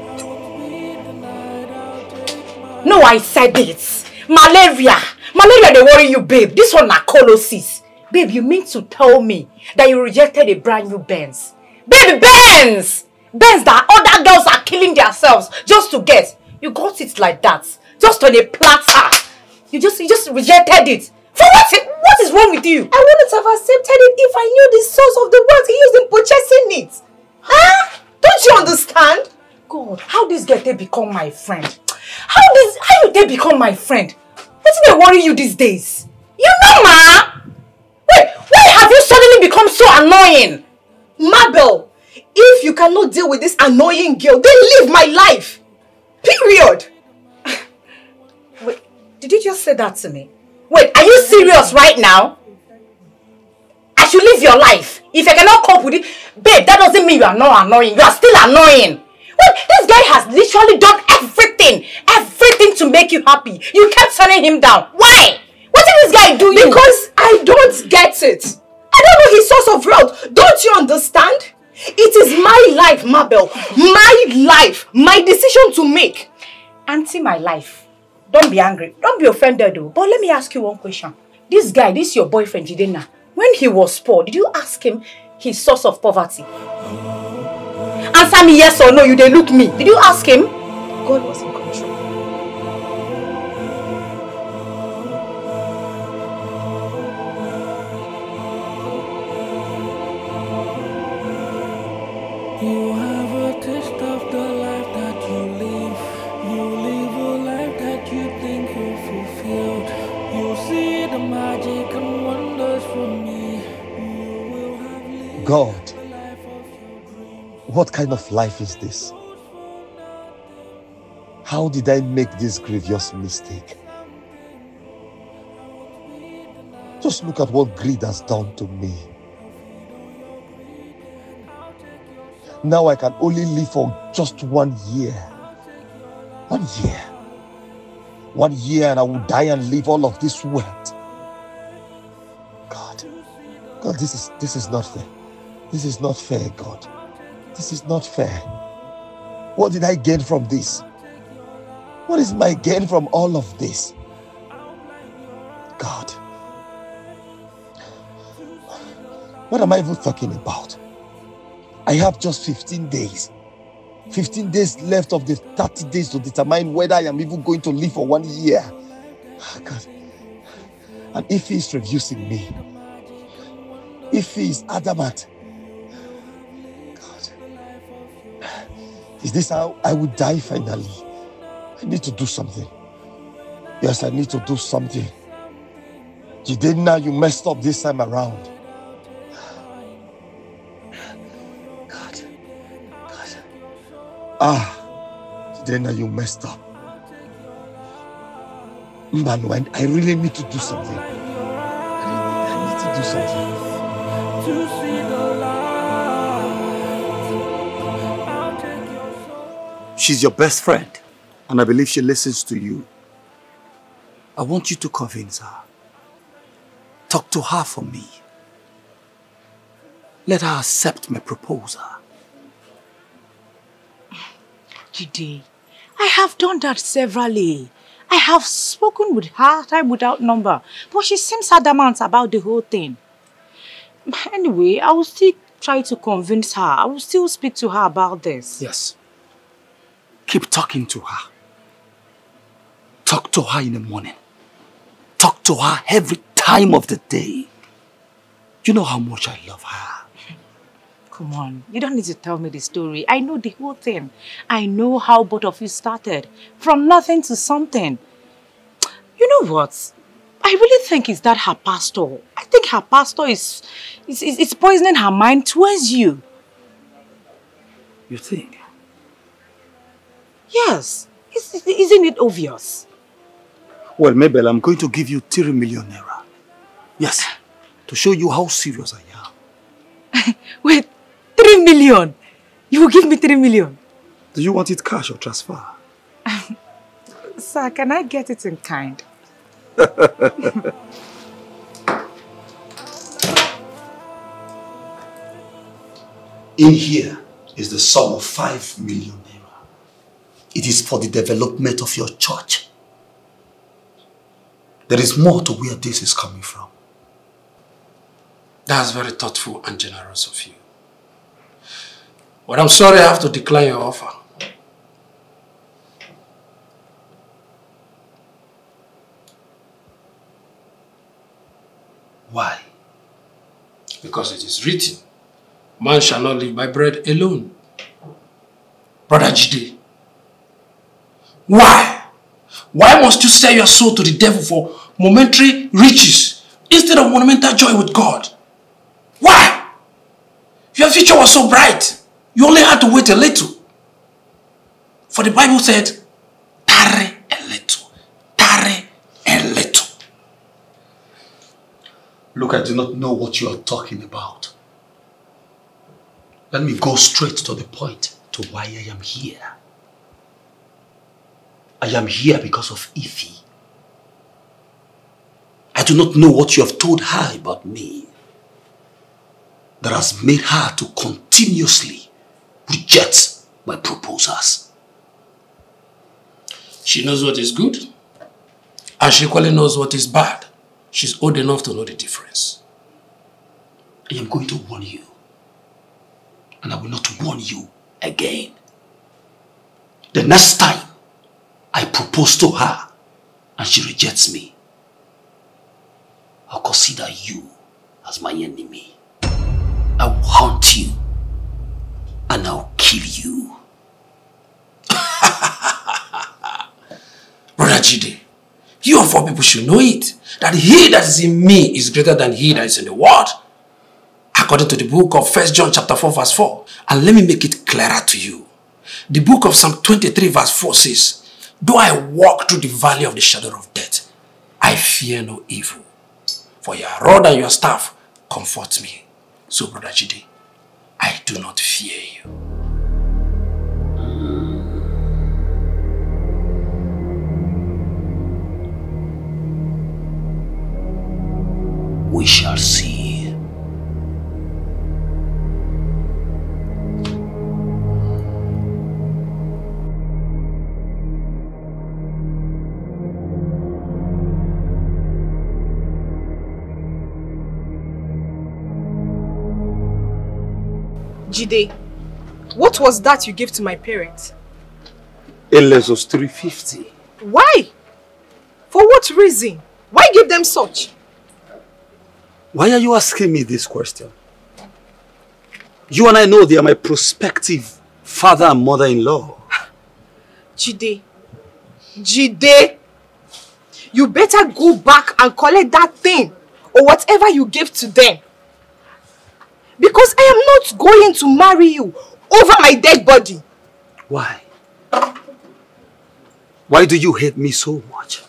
No, I said it. Malaria. Malaria they worry you, babe. This one na colosis. Babe, you mean to tell me that you rejected a brand new Benz? Baby, Benz! Benz that other girls are killing themselves just to get. You got it like that. Just on a platter. You just, you just rejected it. For what? What is wrong with you? I wouldn't have accepted it if I knew the source of the wealth he used in purchasing it. Huh? Don't you understand? God, how this girl they become my friend? How this, how you they become my friend? What do they worry you these days? You know, ma? Why have you suddenly become so annoying? Mabel, if you cannot deal with this annoying girl, then leave my life. Period. Wait, did you just say that to me? Wait, are you serious right now? I should live your life. If I cannot cope with it, babe, that doesn't mean you are not annoying. You are still annoying. Wait, this guy has literally done everything, everything to make you happy. You kept turning him down. Why? Did this guy do you? Because I don't get it. I don't know his source of wealth. Don't you understand? It is my life, Mabel. My life. My decision to make. Auntie, my life. Don't be angry. Don't be offended though. But let me ask you one question. This guy, this your boyfriend, Jidenna, when he was poor, did you ask him his source of poverty? Answer me yes or no, you they look me. Did you ask him? God was in God, what kind of life is this? How did I make this grievous mistake? Just look at what greed has done to me. Now I can only live for just one year. One year. One year and I will die and leave all of this wealth. God. God, this is this is not fair. This is not fair, God. This is not fair. What did I gain from this? What is my gain from all of this? God. What am I even talking about? I have just 15 days. 15 days left of the 30 days to determine whether I am even going to live for one year. Ah, God. And if he's refusing me, if he is adamant, is this how I would die finally? I need to do something. Yes, I need to do something. Jidenna, you messed up this time around. God. God. Ah, Jidenna, you messed up. Mbanu, I, I really need to do something. I, I need to do something. She's your best friend, and I believe she listens to you. I want you to convince her. Talk to her for me. Let her accept my proposal. Jide, I have done that severally. I have spoken with her time without number, but she seems adamant about the whole thing. Anyway, I will still try to convince her. I will still speak to her about this. Yes. Keep talking to her. Talk to her in the morning. Talk to her every time of the day. You know how much I love her. Come on, you don't need to tell me the story. I know the whole thing. I know how both of you started. From nothing to something. You know what? I really think it's that her pastor. I think her pastor is, is, is, is poisoning her mind towards you. You think? Yes. Is, isn't it obvious? Well, Mabel, I'm going to give you 3 million naira. Yes, to show you how serious I am. Wait, three million? You will give me three million? Do you want it cash or transfer? Sir, can I get it in kind? In here is the sum of 5 million naira. It is for the development of your church. There is more to where this is coming from. That's very thoughtful and generous of you. But I'm sorry I have to decline your offer. Why? Because it is written, man shall not live by bread alone. Brother Jide, why? Why must you sell your soul to the devil for momentary riches instead of monumental joy with God? Why? Your future was so bright. You only had to wait a little. For the Bible said, tarry a little, tarry a little. Look, I do not know what you are talking about. Let me go straight to the point to why I am here. I am here because of Ify. I do not know what you have told her about me that has made her to continuously reject my proposals. She knows what is good, and she equally knows what is bad. She's old enough to know the difference. I am going to warn you, and I will not warn you again. The next time I propose to her and she rejects me, I'll consider you as my enemy. I will hunt you and I'll kill you. Brother Jide, you of all people should know it, that he that is in me is greater than he that is in the world. According to the book of 1 John chapter 4 verse 4. And let me make it clearer to you. The book of Psalm 23 verse 4 says, Though I walk through the valley of the shadow of death, I fear no evil. For your rod and your staff comfort me. So, Brother Jide, I do not fear you. We shall see. Jide, what was that you gave to my parents? A Lexus 350. Why? For what reason? Why give them such? Why are you asking me this question? You and I know they are my prospective father and mother-in-law. Jide, Jide, you better go back and collect that thing or whatever you gave to them. Because I am not going to marry you over my dead body. Why? Why do you hate me so much?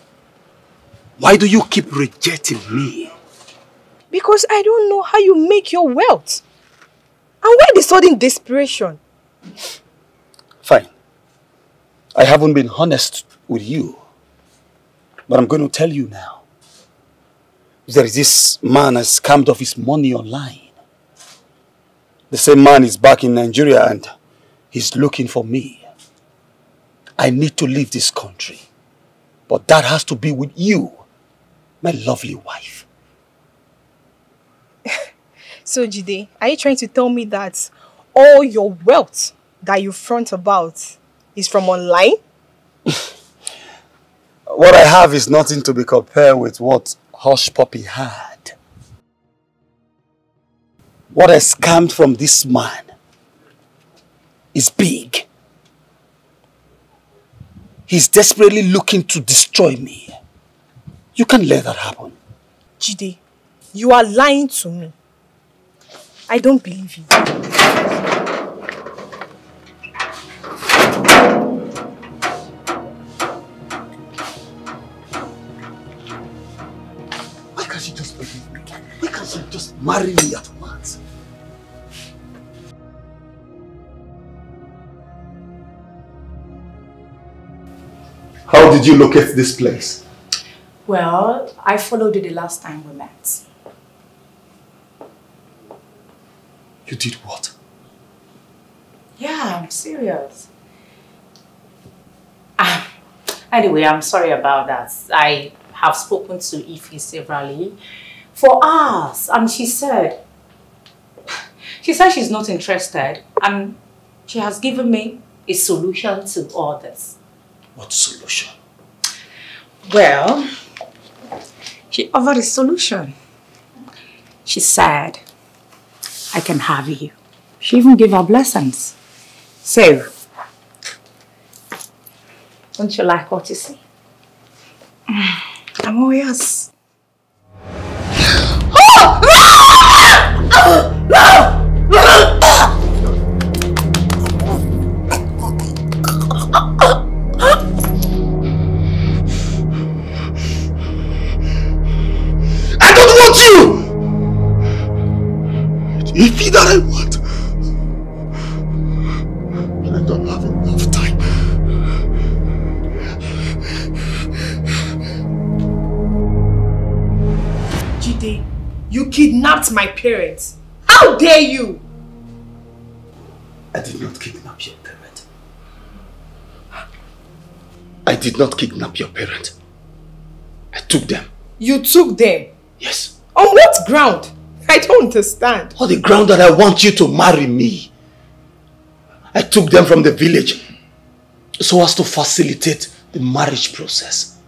Why do you keep rejecting me? Because I don't know how you make your wealth. And why the sudden desperation? Fine. I haven't been honest with you. But I'm going to tell you now. There is this man has scammed off his money online. The same man is back in Nigeria and he's looking for me. I need to leave this country. But that has to be with you, my lovely wife. So Jide, are you trying to tell me that all your wealth that you front about is from online? What I have is nothing to be compared with what Hushpuppi had. What has come from this man is big. He's desperately looking to destroy me. You can't let that happen. Jide, you are lying to me. I don't believe you. Why can't she just believe me? Why can't she just marry me at once? How did you locate this place? Well, I followed you the last time we met. You did what? Yeah, I'm serious. Ah, anyway, I'm sorry about that. I have spoken to Ify severally for hours and she said, she said she's not interested and she has given me a solution to all this. What solution? Well, she offered a solution. She said, I can have you. She even gave her blessings. So, don't you like what you see? I'm all yours. Kidnapped my parents. How dare you? I did not kidnap your parent. I did not kidnap your parent. I took them. You took them? Yes. On what ground? I don't understand. On the ground that I want you to marry me. I took them from the village so as to facilitate the marriage process.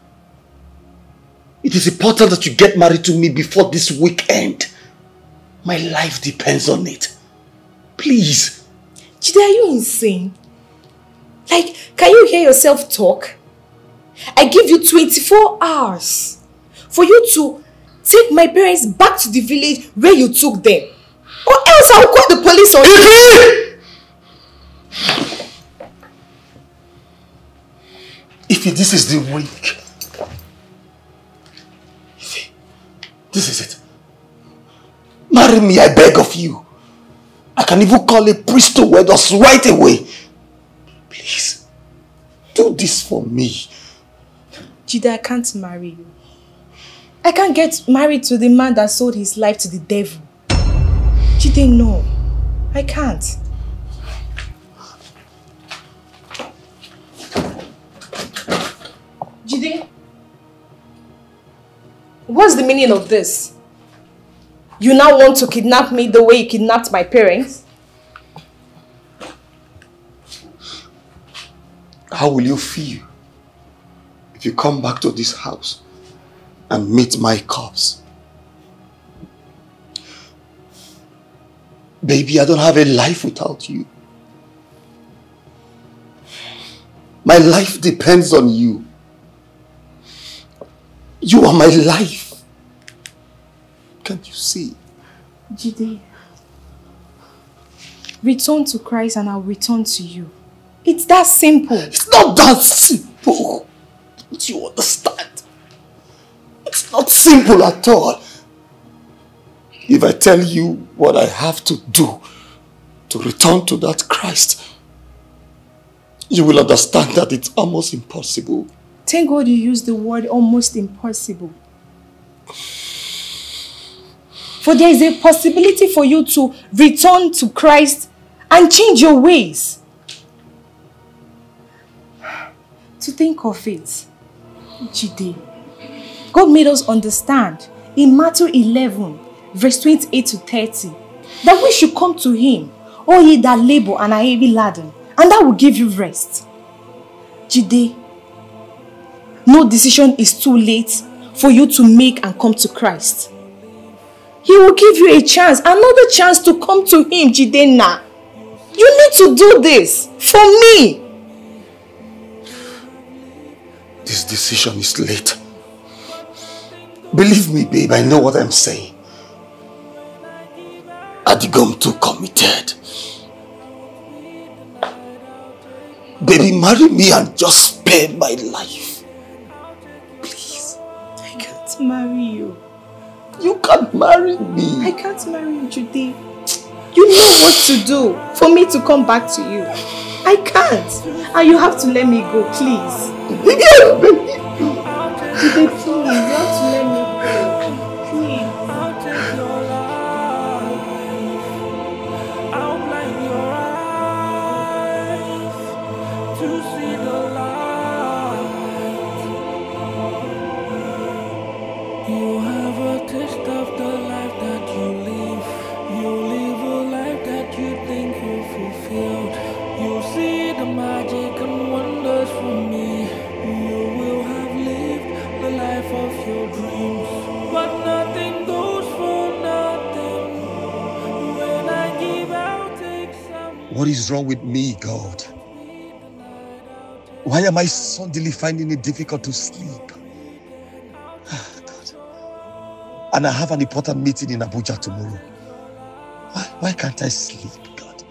It is important that you get married to me before this weekend. My life depends on it. Please. Jide, are you insane? Like, can you hear yourself talk? I give you 24 hours for you to take my parents back to the village where you took them. Or else I'll call the police on you. If this is the week, this is it. Marry me, I beg of you. I can even call a priest to wed us right away. Please, do this for me. Jide, I can't marry you. I can't get married to the man that sold his life to the devil. Jide, no. I can't. Jide, what's the meaning of this? You now want to kidnap me the way you kidnapped my parents? How will you feel if you come back to this house and meet my corpse? Baby, I don't have a life without you. My life depends on you. You are my life. Can't you see? Jide, return to Christ and I'll return to you. It's that simple. It's not that simple. Don't you understand? It's not simple at all. If I tell you what I have to do to return to that Christ, you will understand that it's almost impossible. Thank God you used the word almost impossible. For there is a possibility for you to return to Christ and change your ways. To think of it, Jide, God made us understand in Matthew 11, verse 28 to 30, that we should come to Him, all ye that labor and are heavy laden, and that will give you rest. Jide, no decision is too late for you to make and come to Christ. He will give you a chance, another chance to come to Him, Jidenna. You need to do this for me. This decision is late. Believe me, babe, I know what I'm saying. Adigom too committed. Baby, marry me and just spare my life. Please. I can't marry you. You can't marry me. I can't marry you, Judy. You know what to do for me to come back to you. I can't. And you have to let me go, please. Judy, please, you have to is wrong with me, God? Why am I suddenly finding it difficult to sleep? Ah, God. And I have an important meeting in Abuja tomorrow. Why, why can't I sleep, God?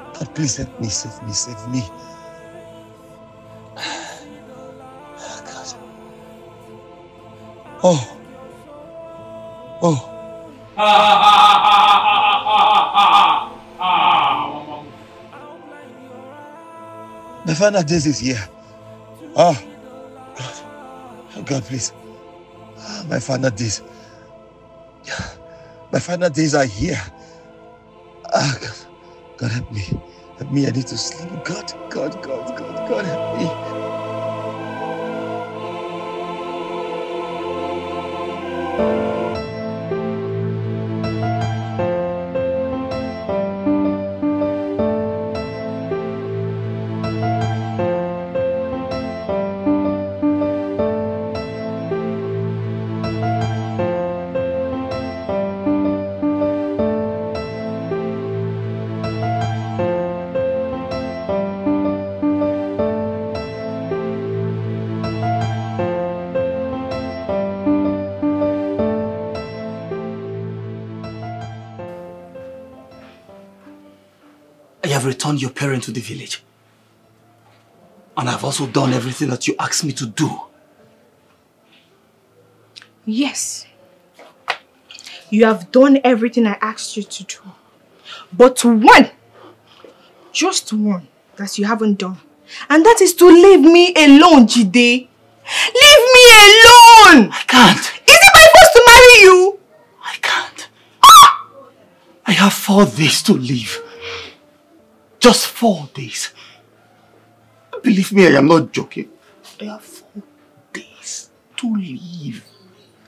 God, please help me, save me, save me. Ah, God. Oh. Oh. My final days is here. Ah, God. Oh, God, please. Ah, my final days. My final days are here. Ah, God, God help me. Help me, I need to sleep. God, God, God, God, God help me. Returned your parent to the village. And I've also done everything that you asked me to do. Yes. You have done everything I asked you to do. But one, just one, that you haven't done. And that is to leave me alone, Jide. Leave me alone! I can't. Is it my force to marry you? I can't. Ah! I have four days to leave. Just four days. Believe me, I am not joking. I have four days to leave.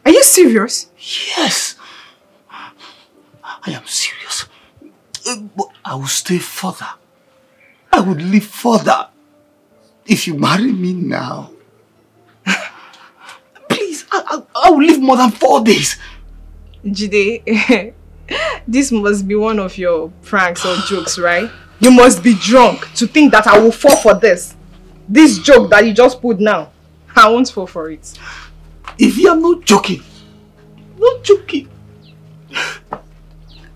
Are you serious? Yes. I am serious. But I will stay further. I would live further. If you marry me now. Please, I, I, I will live more than four days. Jide, this must be one of your pranks or jokes, right? You must be drunk to think that I will fall for this. This joke that you just put now. I won't fall for it. If you are not joking, not joking.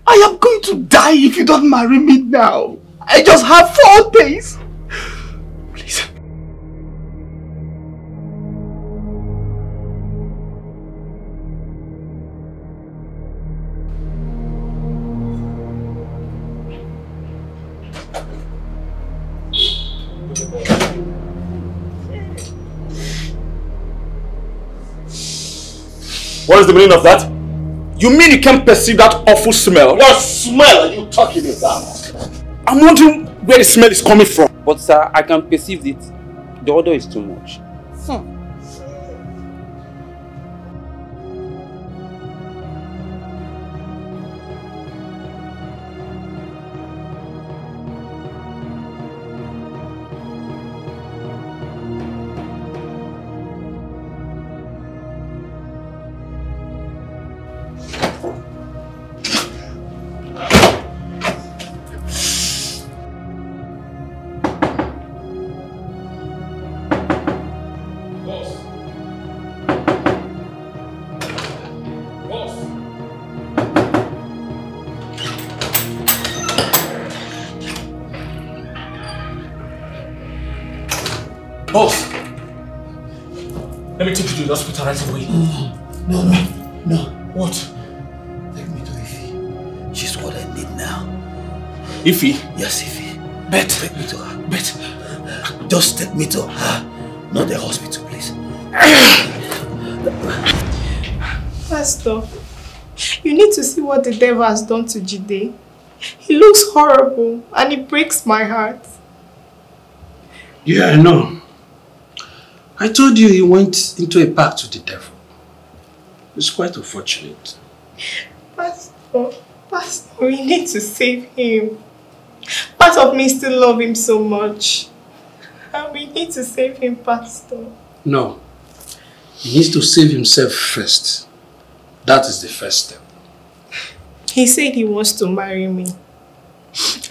I am going to die if you don't marry me now. I just have four days. What is the meaning of that? You mean you can't perceive that awful smell? What smell are you talking about? I'm wondering where the smell is coming from. But sir, I can perceive it. The odor is too much. Ify? Yes, Ify. Bet. Take me to her. Bet. Just take me to her. Not the hospital, please. Pastor, you need to see what the devil has done to Jide. He looks horrible and it breaks my heart. Yeah, I know. I told you he went into a pact with the devil. It's quite unfortunate. Pastor, Pastor, we need to save him. Part of me still love him so much. And we need to save him, Pastor. No. He needs to save himself first. That is the first step. He said he wants to marry me.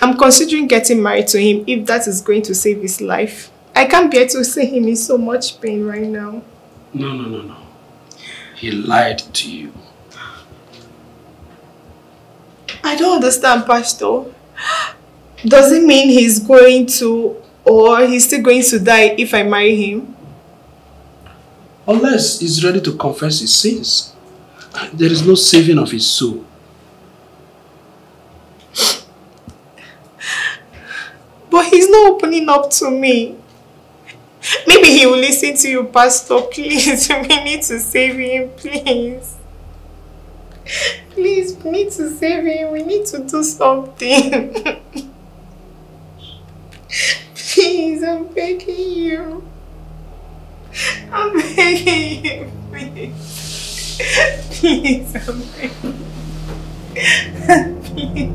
I'm considering getting married to him if that is going to save his life. I can't bear to see him in so much pain right now. No, no, no, no. He lied to you. I don't understand, Pastor. Does it mean he's going to, or he's still going to die if I marry him? Unless he's ready to confess his sins. There is no saving of his soul. But he's not opening up to me. Maybe he will listen to you, Pastor. Please, we need to save him, please. Please, we need to save him. We need to do something. Please, I'm begging you. I'm begging you, please. Please, I'm begging please.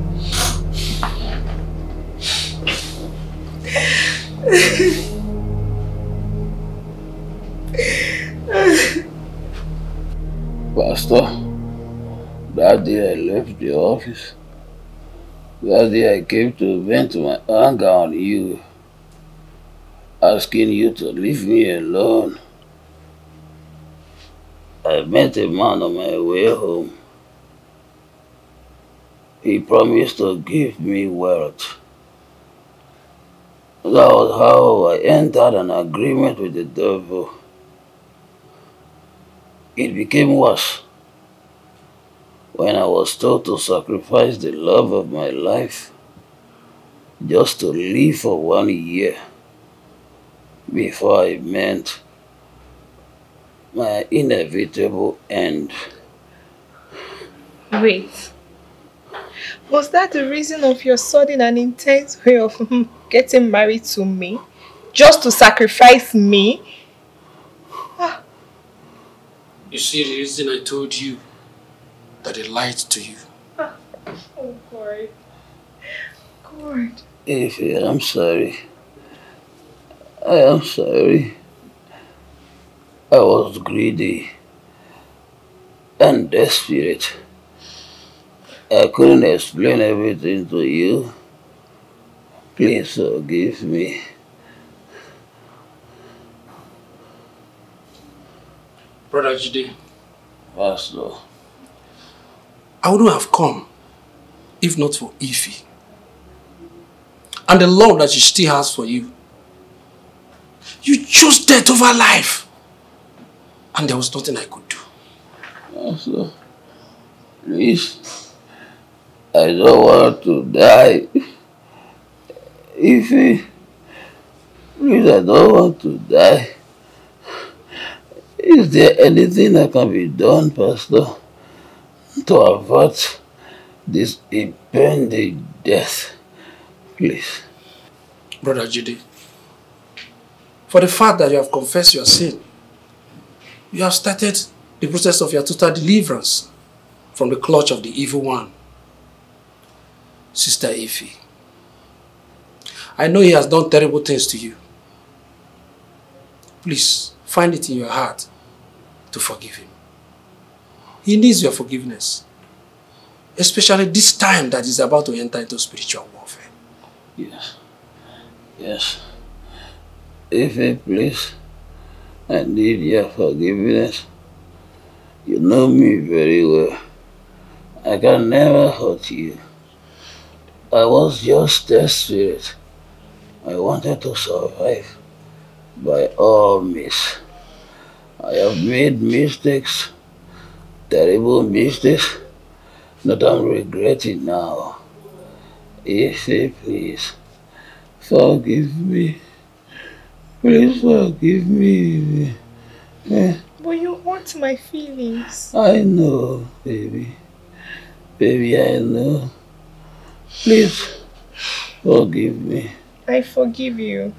Pastor, that day I left the office. Day I came to vent my anger on you, asking you to leave me alone. I met a man on my way home. He promised to give me wealth. That was how I entered an agreement with the devil. It became worse when I was told to sacrifice the love of my life just to live for one year before I met my inevitable end. Wait. Was that the reason of your sudden and intense way of getting married to me? Just to sacrifice me? Ah. You see the reason I told you that they lied to you. Oh God. God. Ify, I'm sorry. I am sorry. I was greedy and desperate. I couldn't explain everything to you. Please forgive me. Brother Jide. Pastor. I wouldn't have come if not for Ify. And the love that she still has for you. You chose death over life. And there was nothing I could do. Pastor, please. I don't want to die. Ify, please, I don't want to die. Is there anything that can be done, Pastor, to avert this impending death? Please. Brother Judy, for the fact that you have confessed your sin, you have started the process of your total deliverance from the clutch of the evil one. Sister Ify, I know he has done terrible things to you. Please, find it in your heart to forgive him. He needs your forgiveness. Especially this time that he's about to enter into spiritual warfare. Yes. Yes. Ify, please, I need your forgiveness. You know me very well. I can never hurt you. I was just desperate. I wanted to survive by all means. I have made mistakes, terrible mistakes, that I'm regretting now. Ify, please, forgive me. Please forgive me. Eh, But you hurt my feelings. I know, baby. Baby, I know. Please forgive me. I forgive you.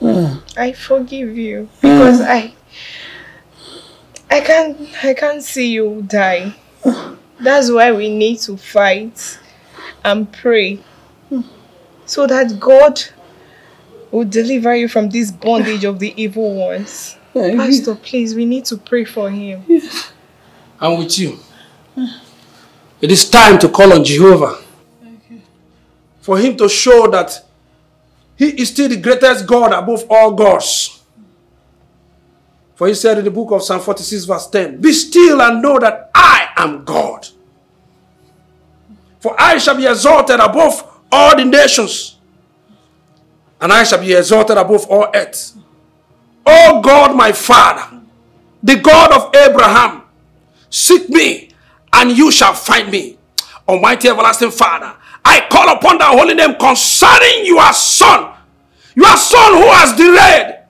Ah. I forgive you because I I can't I can't see you die. That's why we need to fight and pray so that God will deliver you from this bondage of the evil ones. Thank you. Pastor, please, we need to pray for him. I'm with you. It is time to call on Jehovah. For him to show that he is still the greatest God above all gods. For he said in the book of Psalm 46 verse 10, Be still and know that I am God. For I shall be exalted above all the nations, and I shall be exalted above all earth. O God, my Father, the God of Abraham, seek me, and you shall find me. Almighty everlasting Father, I call upon thy holy name concerning your son, your son who has delayed,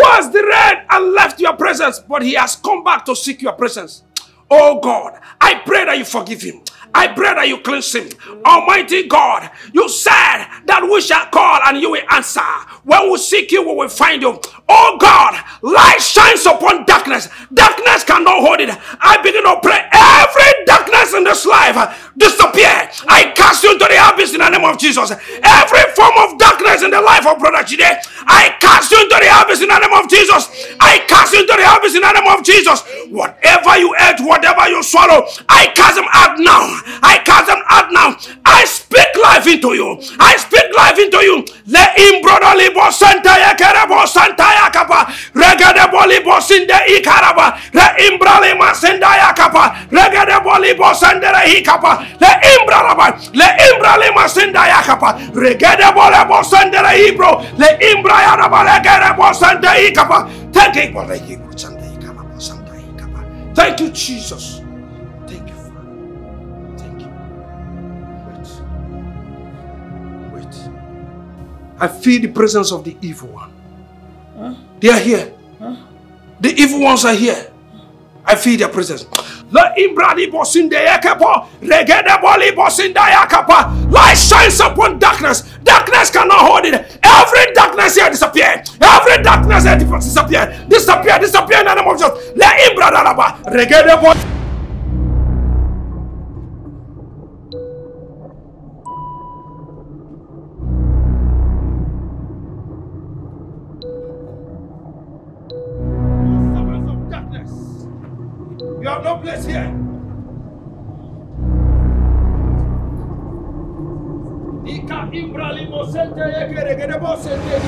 who has delayed and left your presence, but he has come back to seek your presence. Oh God, I pray that you forgive him. I pray that you cleanse him. Almighty God, you said that we shall call and you will answer. When we seek you, we will find you. Oh God, light shines upon darkness. Darkness cannot hold it. I begin to pray every darkness in this life disappear. I cast you into the abyss in the name of Jesus. Every form of darkness in the life of Brother Jide, I cast you into the abyss in the name of Jesus. I cast you into the abyss in the name of Jesus. Whatever you ate, whatever you swallow, I cast them out now. I cast them out now. I speak life into you. I speak life into you. Le imbrodoli bo santa ya santa ya kapa. Regede boli bo sinde ikaraba. Le imbrali masenda ya kapa. Regede boli bo sendere hikapa. Le imbralaba. Le imbrali masenda ya kapa. Regede bole bo sendere hibro. Le imbra ya raba legede bo sende hikapa. Thank you. Hikapa. Santa hikapa. Thank you, Jesus. Thank you, Father. Wait. Wait. I feel the presence of the evil one. They are here. The evil ones are here. I feel their presence. La imbradi bosinde yakepo, regede boli bosinda yakapa. Light shines upon darkness. Darkness cannot hold it. Every darkness here disappear. Every darkness here disappear. Disappear, disappear in the name of Jesus. La raba, regede boli. You have no place here. Ika imbrali mosente yekere gede bosente.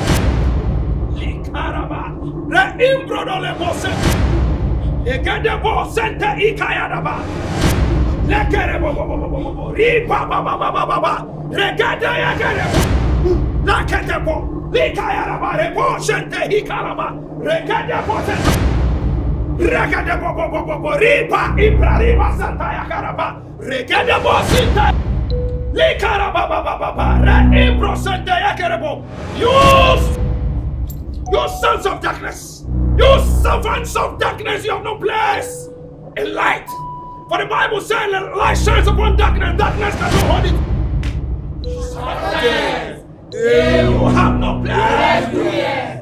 Likaraba. Re imbrodo le bosente. Egede bosente ikayadaba. Lekere bo bo bo bo bo bo bo. Ripa ba ba ba. Regede yekere bo. Lakete bo. Likayadaba. Re bosente ikaraba. Regede bosente. You, you sons of darkness, you servants of darkness, you have no place in light. For the Bible says, light shines upon darkness, darkness cannot hold it. You have no place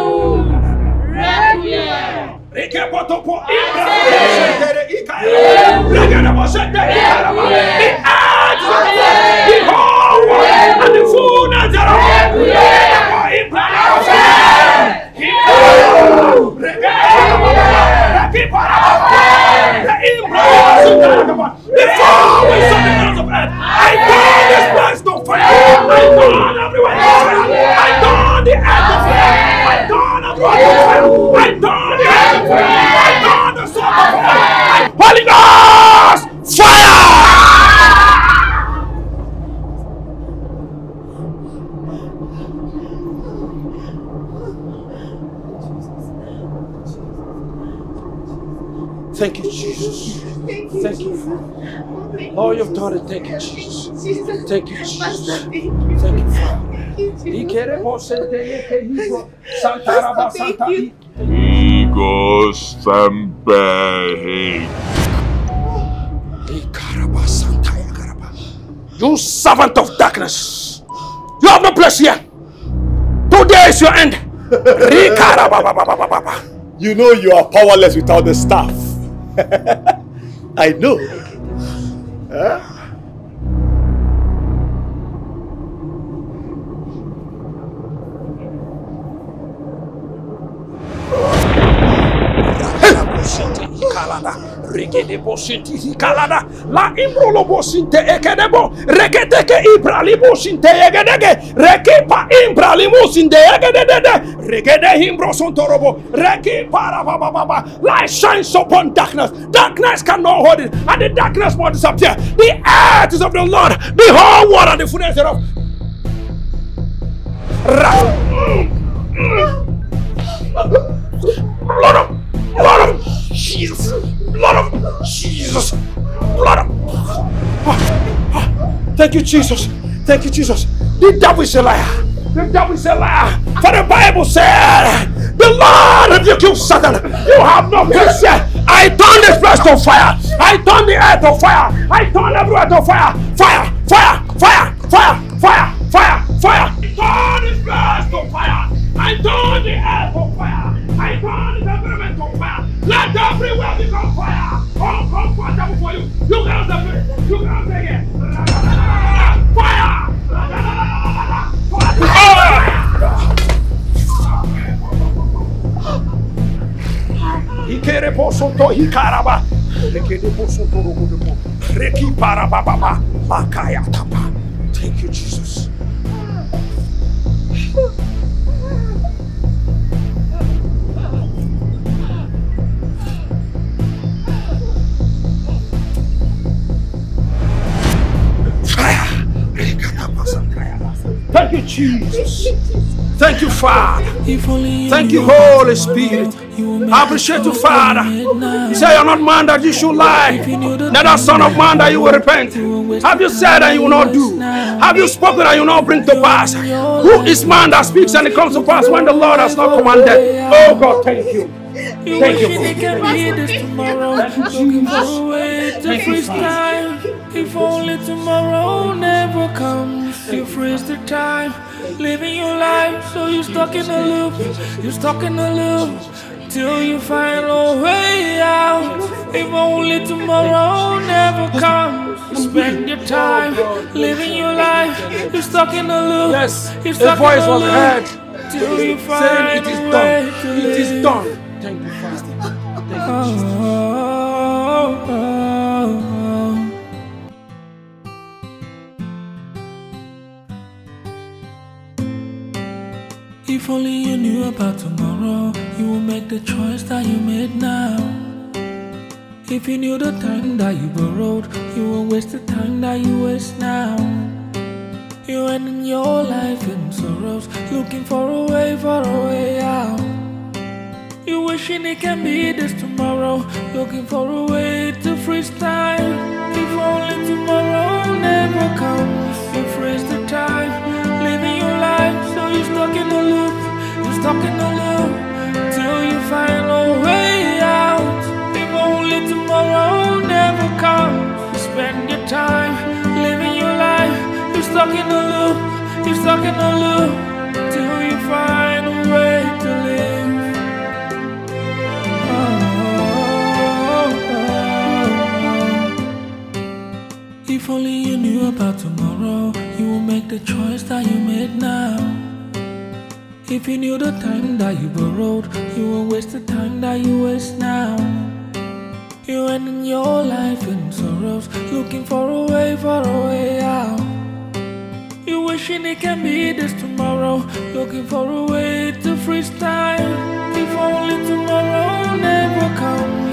here. And the fullness Before we saw the hands of earth, I burn this place to fire. I burn everyone to fire. I burn the earth to fire. Fire! Thank you, Jesus. Thank you. Oh, you've done it. Thank you, Jesus. Thank you, Jesus. Thank you, Father. Santa Raba Santa Ego Sampai. You servant of darkness. You have no place here. Today is your end. You know you are powerless without the staff. I know. Huh? Regede bosinti hikalada. La imbrolo bosinte ekedebo. Regedeke ibrali bosinte egedege. Rekipa imbrali musinte egedede. Regede himbro sontorobo. Baba. Light shines upon darkness. Darkness cannot hold it. And the darkness will disappear. The earth is of the Lord. The whole world and the fullness thereof. Ra- Blood of, of Jesus, blood of Jesus, blood of. Thank you, Jesus. Thank you, Jesus. The devil is a liar. The devil is a liar. For the Bible said, The Lord rebuke you, Satan. You have no here. I turn this place to fire. I turn the earth to fire. I turn everywhere to fire. Fire, fire, fire, fire, fire, fire, fire. I turn this place to fire. I turn the earth to fire. I turn the environment to fire. Let everywhere become fire. Uncomfortable for you. You cannot separate. You cannot take it. Fire! Ikere posoto hikaraba. Rekede posoto rogodobo. Reki parababa. Makaya tapa. Thank you, Jesus. Thank you, Jesus. Thank you, Father. Thank you, Holy Spirit. I appreciate you, Father. You say you're not man that you should lie, neither son of man that you will repent. Have you said and you will not do? Have you spoken and you will not bring to pass? Who is man that speaks and it comes to pass when the Lord has not commanded? Oh God, thank you. Thank you. Wishing it can be this tomorrow. Looking for a way to freestyle. If only tomorrow never comes, you freeze the time, living your life. So you're stuck in a loop, you're stuck in a loop till you find a way out. If only tomorrow never comes, you spend your time living your life. You're stuck in a loop, Yes, you're stuck voice in a was heard till you saying find it is done. It is done. Thank you, Father. Thank you. Oh, oh, oh. If only you knew about tomorrow, you would make the choice that you made now. If you knew the time that you borrowed, you won't waste the time that you waste now. You're ending your life in sorrows, looking for a way, for a way out. You wishing it can be this tomorrow, looking for a way to freestyle. If only tomorrow never comes, you freeze the time, living your life. So you're stuck in a loop, you're stuck in a loop, till you find a way out. If only tomorrow never comes, you spend your time, living your life. You're stuck in a loop, you're stuck in a loop, till you find a way to live. If only you knew about tomorrow, you would make the choice that you made now. If you knew the time that you borrowed, you wouldn't waste the time that you waste now. You ending your life in sorrows, looking for a way, for a way out. You wishing it can be this tomorrow, looking for a way to freestyle. If only tomorrow never comes,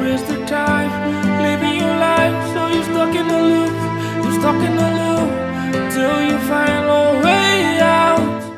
waste the time living your life. So you're stuck in a loop, you're stuck in a loop until you find a way out.